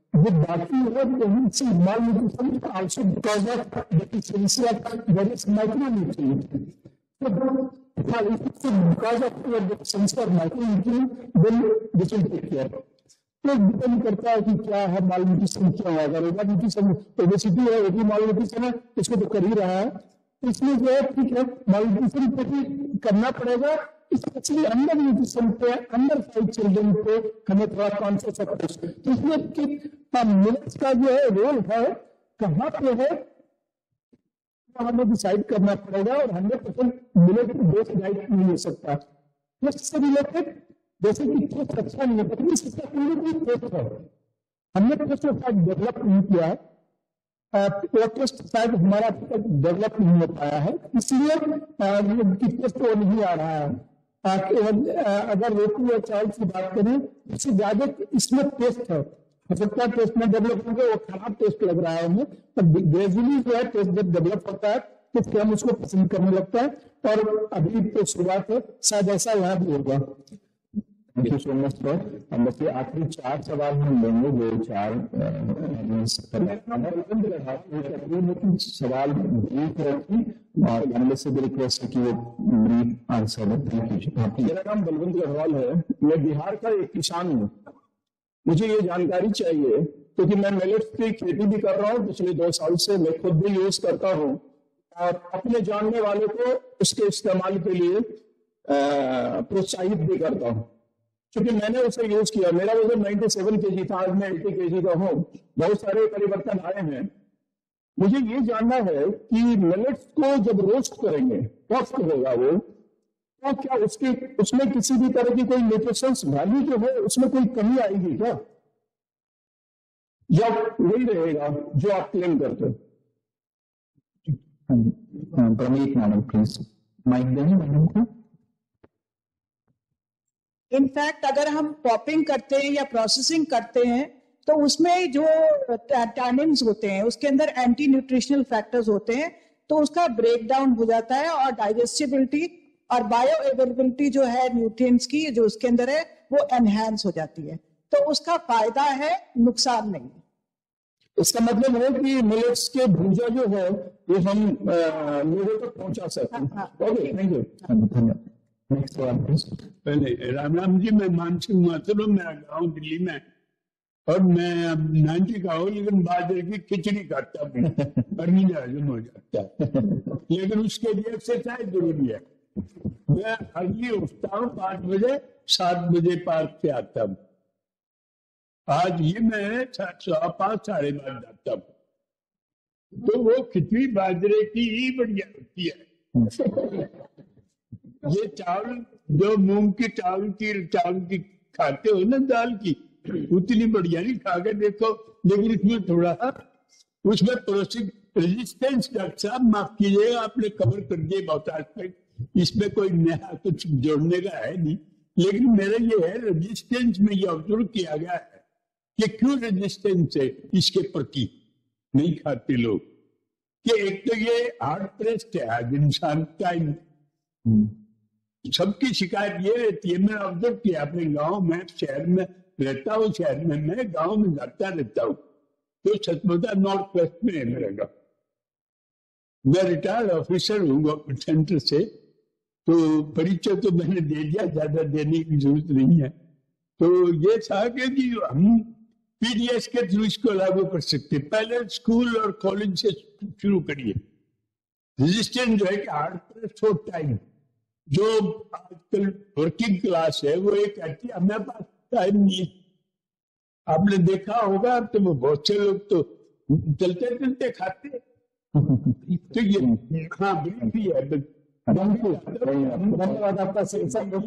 With बाकी है then see malnutrition also because of deficiency of various micronutrients. So because of your deficiency of micronutrients, then this will take care. तो depend करता है कि क्या है malnutrition क्या है अगर ओवर न्यूट्रिशन ओबेसिटी है ही माल न्यूट्रिशन है इसको तो कर ही रहा है इसमें जो है ठीक है माल न्यूट्रिशन करना पड़ेगा स्पेशली अंडर न्यूट्रिशन पे अंडर फाइव चिल्ड्रन पे हमें थोड़ा कॉन्शियस रखना तो इसमें कि मिनट्स का जो है रोल है कहाँ पे है? हमें डिसाइड करना पड़ेगा और hundred percent millet based diet नहीं हो सकता। इससे रिलेटेड जैसे कि टेस्ट अच्छा नहीं है लेकिन इसका पूरी भी टेस्ट है। हमने टेस्ट शायद डेवलप नहीं किया। है वो टेस्ट शायद हमारा डेवलप नहीं हो पाया है। इसलिए टेस्ट वो नहीं आ रहा है। अगर रोटी या चावल की बात करें उससे ज़्यादा इसमें टेस्ट है। सकता है टेस्ट में डेवलप होगा? वो खराब टेस्ट लग रहा है हमें। ग्रेजुअली जो है टेस्ट जब डेवलप होता है तो फिर हम उसको पसंद करने लगता है। और अभी तो शुरुआत है, शायद ऐसा यहाँ भी होगा। Thank you so much sir हम बस ये आखिरी चार सवाल हम लेंगे जो चार सवाल ब्रीफ रखें और एनालिस्ट से भी रिक्वेस्ट है कि वो ब्रीफ आंसर है यू मेरा नाम बलवंत गढ़वाल है। मैं बिहार का एक किसान हूँ। मुझे ये जानकारी चाहिए क्योंकि मैं मिलेट्स की खेती भी कर रहा हूँ। पिछले दो साल से मैं खुद भी यूज़ करता हूँ। और अपने जानने वाले को उसके इस्तेमाल के लिए प्रोत्साहित भी करता हूँ। क्योंकि मैंने उसे यूज़ किया। मेरा वज़न 97 के जी था, आज मैं 80 के जी का हूँ, बहुत सारे परिवर्तन आए हैं। मुझे ये जानना है कि मिलेट्स को जब रोस्ट करेंगे पफ्ट होगा वो? तो क्या उसके, उसमें किसी भी तरह की कोई न्यूट्रिशंस वैल्यू जो है, उसमें कोई कमी आएगी क्या? या वही रहेगा जो आप क्लेम करते हो? प्रमीत मैडम प्लीज़ माइक देंगे मैडम को? इनफैक्ट अगर हम पॉपिंग करते हैं या प्रोसेसिंग करते हैं तो उसमें जो टैनिन्स होते हैं उसके अंदर एंटी न्यूट्रिशनल फैक्टर्स होते हैं तो उसका ब्रेक डाउन हो जाता है और डाइजेस्टिबिलिटी और बायो अवेलेबिलिटी जो है न्यूट्रिएंट्स की जो उसके अंदर है वो एनहेंस हो जाती है। तो उसका फ़ायदा है नुकसान नहीं। है इसका मतलब है कि मिलेट्स के भूजा जो है वो हम लोगों तक पहुँचा सकते हैं। ओके थैंक यू धन्यवाद। पहले राम राम जी मैं मानसिंह माथुर मेरा गाँव दिल्ली में और मैं अब नाइन्टी का हूँ लेकिन बाजरे की खिचड़ी खाता हूँ। गर्मी हजम हो जाता है। लेकिन उसके लिए एक्सरसाइज ज़रूरी है। मैं अर्ली उठता हूँ पाँच बजे सात बजे पार्क से आता हूँ। आज ये मैं पाँच साढ़े पाँच जाता हूँ। तो वो खिचड़ी बाजरे की ही बढ़िया होती है। ये चावल जो मूंग की चावल की चावल की खाते हो ना दाल की, उतनी बढ़िया नहीं खा के देखो, लेकिन इसमें थोड़ा उसमें प्रोसिक रेजिस्टेंस डॉक्टर साहब, माफ़ कीजिएगा, आपने कवर कर दिए बहुत एस्पेक्ट इसमें कोई नया कुछ जोड़ने का है नहीं। लेकिन मेरा ये है रेजिस्टेंस में ये ऑब्ज़र्व किया गया है कि क्यों रेजिस्टेंस है इसके प्रति? नहीं खाते लोग। कि एक तो ये हार्ट प्रेस्ड है, आज इंसान का सबकी शिकायत ये रहती है मैंने ऑब्ज़र्व किया अपने गाँव में, शहर में रहता हूँ, शहर में मैं गाँव में जाता रहता हूँ। तो सचमुचा नॉर्थ वेस्ट में है मेरा गाँव। मैं रिटायर्ड ऑफिसर हूँ सेंटर से तो परिचय तो मैंने दे दिया, ज़्यादा देने की ज़रूरत नहीं है। तो ये था कि हम पीडीएस के थ्रू इसको लागू कर सकते पहले स्कूल और कॉलेज से शुरू करिए। रजिस्टेंस जो है कि हार्ड शॉर्ट टाइम जो आजकल वर्किंग क्लास है वो ये कहती है हमारे पास टाइम नहीं आपने देखा होगा तो वो बहुत से लोग तो चलते चलते खाते तो ये हाँ? ब्रीफ ही है धन्यवाद आपका शुरू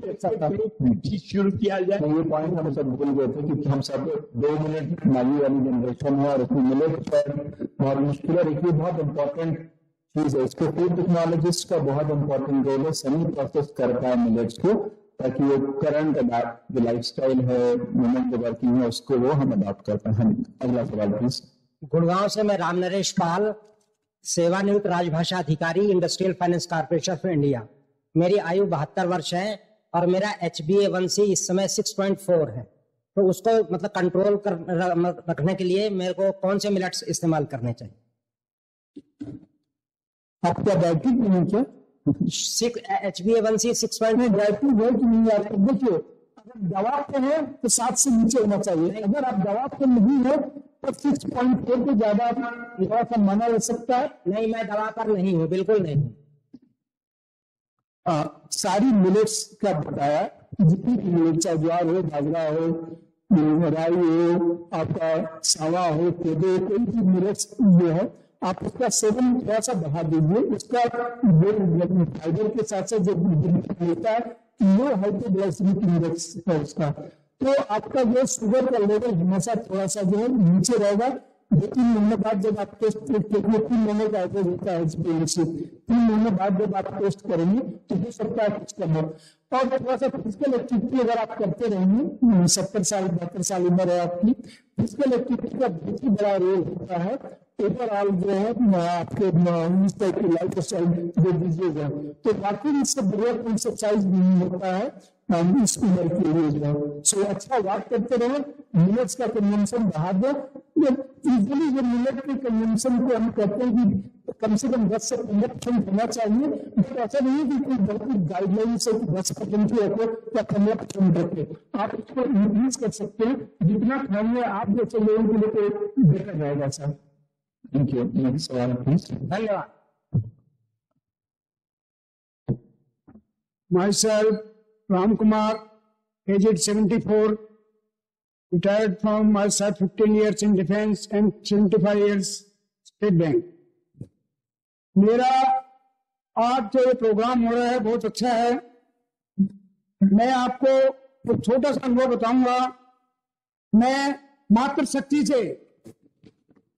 किया जाए। ये पॉइंट हम सब भूल गए थे क्योंकि हम सब दो मिनट माली वाली जनरेशन है और उसमें मिले पर बहुत मुश्किल है देखिए बहुत इंपॉर्टेंट इसको फ़ूड टेक्नोलॉजिस्ट का बहुत इंपॉर्टेंट रोल है। सेमी प्रोसेस करता है मिलेट्स को, ताकि वो करंट जो लाइफ स्टाइल है मूवमेंट जो वर्किंग है, उसको वो हम अडॉप्ट कर पाए। अगला सवाल प्लीज़ गुड़गांव से मैं राम नरेश पाल, सेवानिवृत्त राजभाषा अधिकारी industrial finance corporation of India मेरी आयु बहत्तर वर्ष है और मेरा H B A one C इस समय सिक्स पॉइंट फोर है। तो उसको मतलब कंट्रोल कर रखने के लिए मेरे को कौन से मिलट्स इस्तेमाल करने चाहिए? आपका डायबिटिक नहीं क्या? H B one C six point diabetic है कि नहीं आपको देखिए अगर दवा पे है तो सात से नीचे होना चाहिए। अगर आप दवा पे नहीं है तो सिक्स पॉइंट फोर के ज़्यादा थोड़ा सा माना जा सकता है। नहीं मैं दवा पर नहीं हूँ बिल्कुल नहीं आ, सारी मिलेट्स का बताया जितनी भी मिलेट चाहे ज्वार हो बाजरा हो राई हो आपका सावा हो कोदो कोई भी मिलेट्स जो है आप उसका सेवन थोड़ा सा बढ़ा दीजिए। उसका फाइबर के साथ साथ जो मिलता है, लो हाइपोग्लाइसिमिक इंडेक्स है उसका। तो आपका जो शुगर का लेवल हमेशा थोड़ा सा जो है नीचे रहेगा। दो तीन महीने बाद जब आप टेस्ट करेंगे तीन महीने का एवरेज होता है एक्सपीरियंस तीन महीने बाद जब आप टेस्ट करेंगे तो हो सकता है कुछ कम हो। और थोड़ा सा फ़िज़िकल एक्टिविटी अगर आप करते रहेंगे सत्तर साल, बहत्तर साल उम्र है आपकी फ़िज़िकल एक्टिविटी का बहुत ही बड़ा रोल होता है। ओवरऑल जो है आपके इस टाइप की लाइफ स्टाइल जो दीजिएगा तो वाकई इससे बढ़िया कोई एक्सरसाइज नहीं होता है। इस उम्र के लिए जो है सो अच्छा वॉक करते रहो मिलेट्स का कन्वेंशन बढ़ा दो। यूजली जो मिलेट के कन्वेंशन को हम कहते हैं कि कम से कम दस से पंद्रह परसेंट होना चाहिए। बट ऐसा नहीं है कि कोई बहुत गाइडलाइन से दस परसेंट ही रखो या पंद्रह परसेंट रखे। आप उसको इंक्रीज कर सकते हैं। जितना खाएँगे आप जैसे लोगों के लिए तो बेटर रहेगा सर थैंक यू नेक्स्ट सवाल प्लीज़ धन्यवाद। Myself, Ram Kumar, aged 74, retired from side 15 years in defense and 75 years State Bank. मेरा आज जो ये प्रोग्राम हो रहा है बहुत अच्छा है। मैं आपको एक छोटा सा अनुभव बताऊँगा। मैं मातृ शक्ति से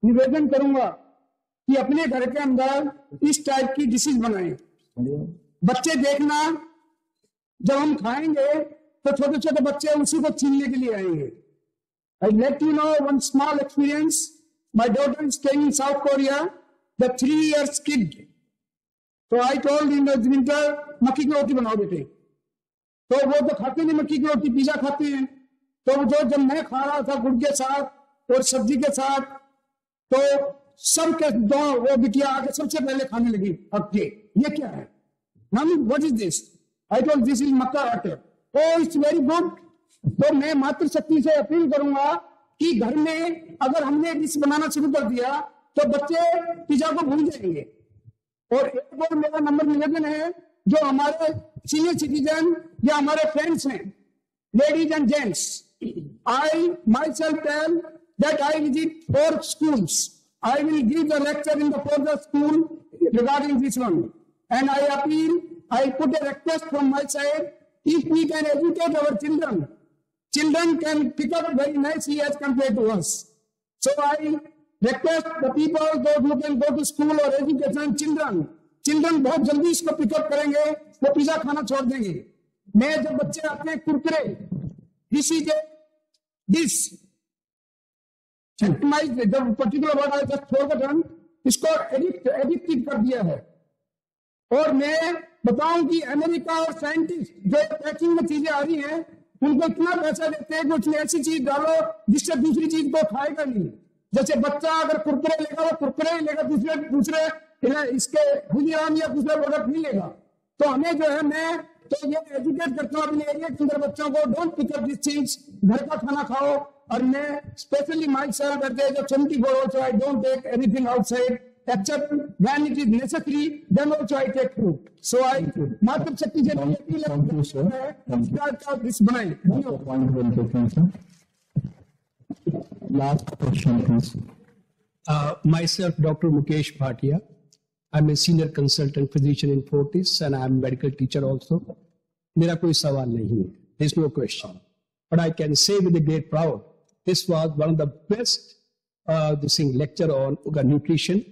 निवेदन करूँगा कि अपने घर के अंदर इस टाइप की डिशेज बनाएँ। बच्चे देखना जब हम खाएँगे तो छोटे छोटे बच्चे उसी को छीनने के लिए आएँगे। I let you know one small experience my daughter is staying in South Korea the three years kid तो आई टोल्ड इन विंटर मक्की की रोटी बनाओ बेटे तो वो तो खाते नहीं मक्की की रोटी, पिज्जा खाते हैं। तो जो, जब मैं खा रहा था गुड़ के साथ और सब्ज़ी के साथ तो सब के दो, वो बिटिया आके सबसे पहले खाने लगी, अब के ये क्या है? Mummy what is this I told this is Mecca water oh it's very good तो मैं मातृ शक्ति से अपील करूँगा कि घर में अगर हमने डिश बनाना शुरू कर दिया तो बच्चे पिज्जा को भूल जाएँगे और एक और मेरा नंबर निवेदन है जो हमारे सीनियर सिटीजन या हमारे फ्रेंड्स हैं ladies and gents I myself tell that I visit four schools. I will give the lecture in the further school regarding this one. And I appeal, I put a request from my side, if we can educate our children, children can pick up very nicely as compared to us. So I request the people, those who can go to school or education, children, children बहुत जल्दी इसको pickup करेंगे वो pizza खाना छोड़ देंगे मैं जब बच्चे आते हैं कुरकुरे दिस इज़ दिस सेंटिमाइज जब पर्टिकुलर वर्ड आया छोड़कर इसको एडिक्ट एडिक्टिव कर दिया है और मैं बताऊँ कि अमेरिका और साइंटिस्ट जो पैकिंग में चीज़ें आ रही हैं, उनको इतना पैसा देते हैं कि ऐसी चीज़ डालो जिससे दूसरी चीज़ को खाएगा नहीं जैसे बच्चा अगर कुरकुरे लेगा, वो कुरकुरे ही लेगा, दूसरे दूसरे इसके हुलियाम या दूसरे प्रोडक्ट नहीं लेगा? तो हमें जो है, मैं तो ये एजुकेट करता हूँ अपने एरिया के अंदर बच्चों को डोंट पिकअप दिस थिंग्स घर का खाना खाओ। और मैं specially myself the age of 74 also I don't take anything outside. Except when it is necessary then also I take fruit so I मात्र शक्ति से Thank you, sir. Thank you. का डिश बनाए Point well taken, sir. Last question, please. Uh, myself, Dr. Mukesh Bhatia. I'm a senior consultant physician in Fortis and I'm medical teacher also. मेरा कोई सवाल नहीं है. There's no question. But I can say with a great proud, this was one of the best uh, this thing, lecture on nutrition.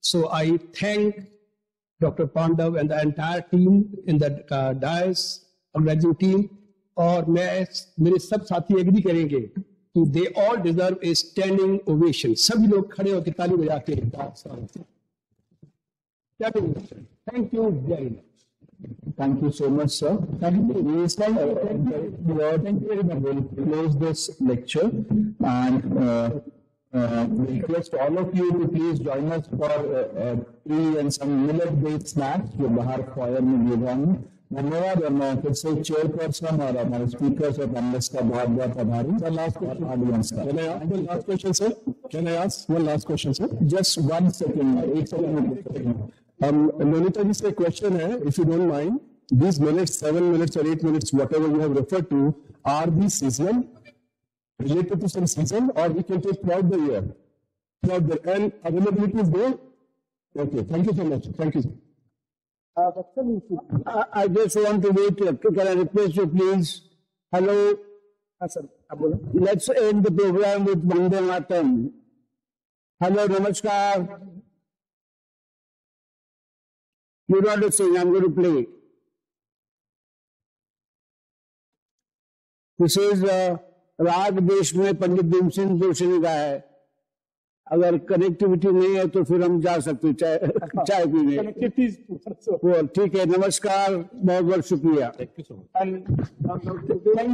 So I thank Dr. Pandav and the entire team in the uh, DIAS, organizing team. और मैं मेरे सब साथी agree करेंगे कि they all deserve a standing ovation सभी लोग खड़े होकर ताली बजाते हैं thank you very much Thank you so much, sir. Thank you. We thank you. Thank you. Thank you very much. We'll close this lecture and uh, uh, we request all of you to please join us for uh, uh, tea and some millet-based snacks जो बाहर foyer में दिए जाएँगे धन्यवाद और मैं फिर से चेयरपर्सन और हमारे स्पीकर्स और पैनलिस्ट का बहुत बहुत आभारी question. ऑडियंस का last question, sir? Can I ask one last question, sir? Just one second. एक second. Um, Nonita ji, say question है, if you don't mind, these minutes, seven minutes or eight minutes, whatever you have referred to, are these seasonal, related to some season, or we can take throughout the year? Throughout the, and availability is there? Okay, thank you so much. Thank you, sir. I I just want to wait. uh, Can I request you, please? Hello. Let's end the program with Vande Mataram. Hello, Namaskar. You don't have to sing. I'm going to play. This is uh, raag Desh में पंडित भीमसेन जोशी ने गाया है अगर connectivity नहीं है तो फिर हम जा सकते चाय चाय पीने। ठीक है नमस्कार बहुत बहुत शुक्रिया। Thank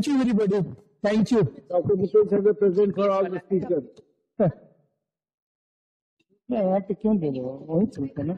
you everybody thank you doctor Mukesh present for all the speaker यार तो क्यों दे रहे हो? वही चलते ना।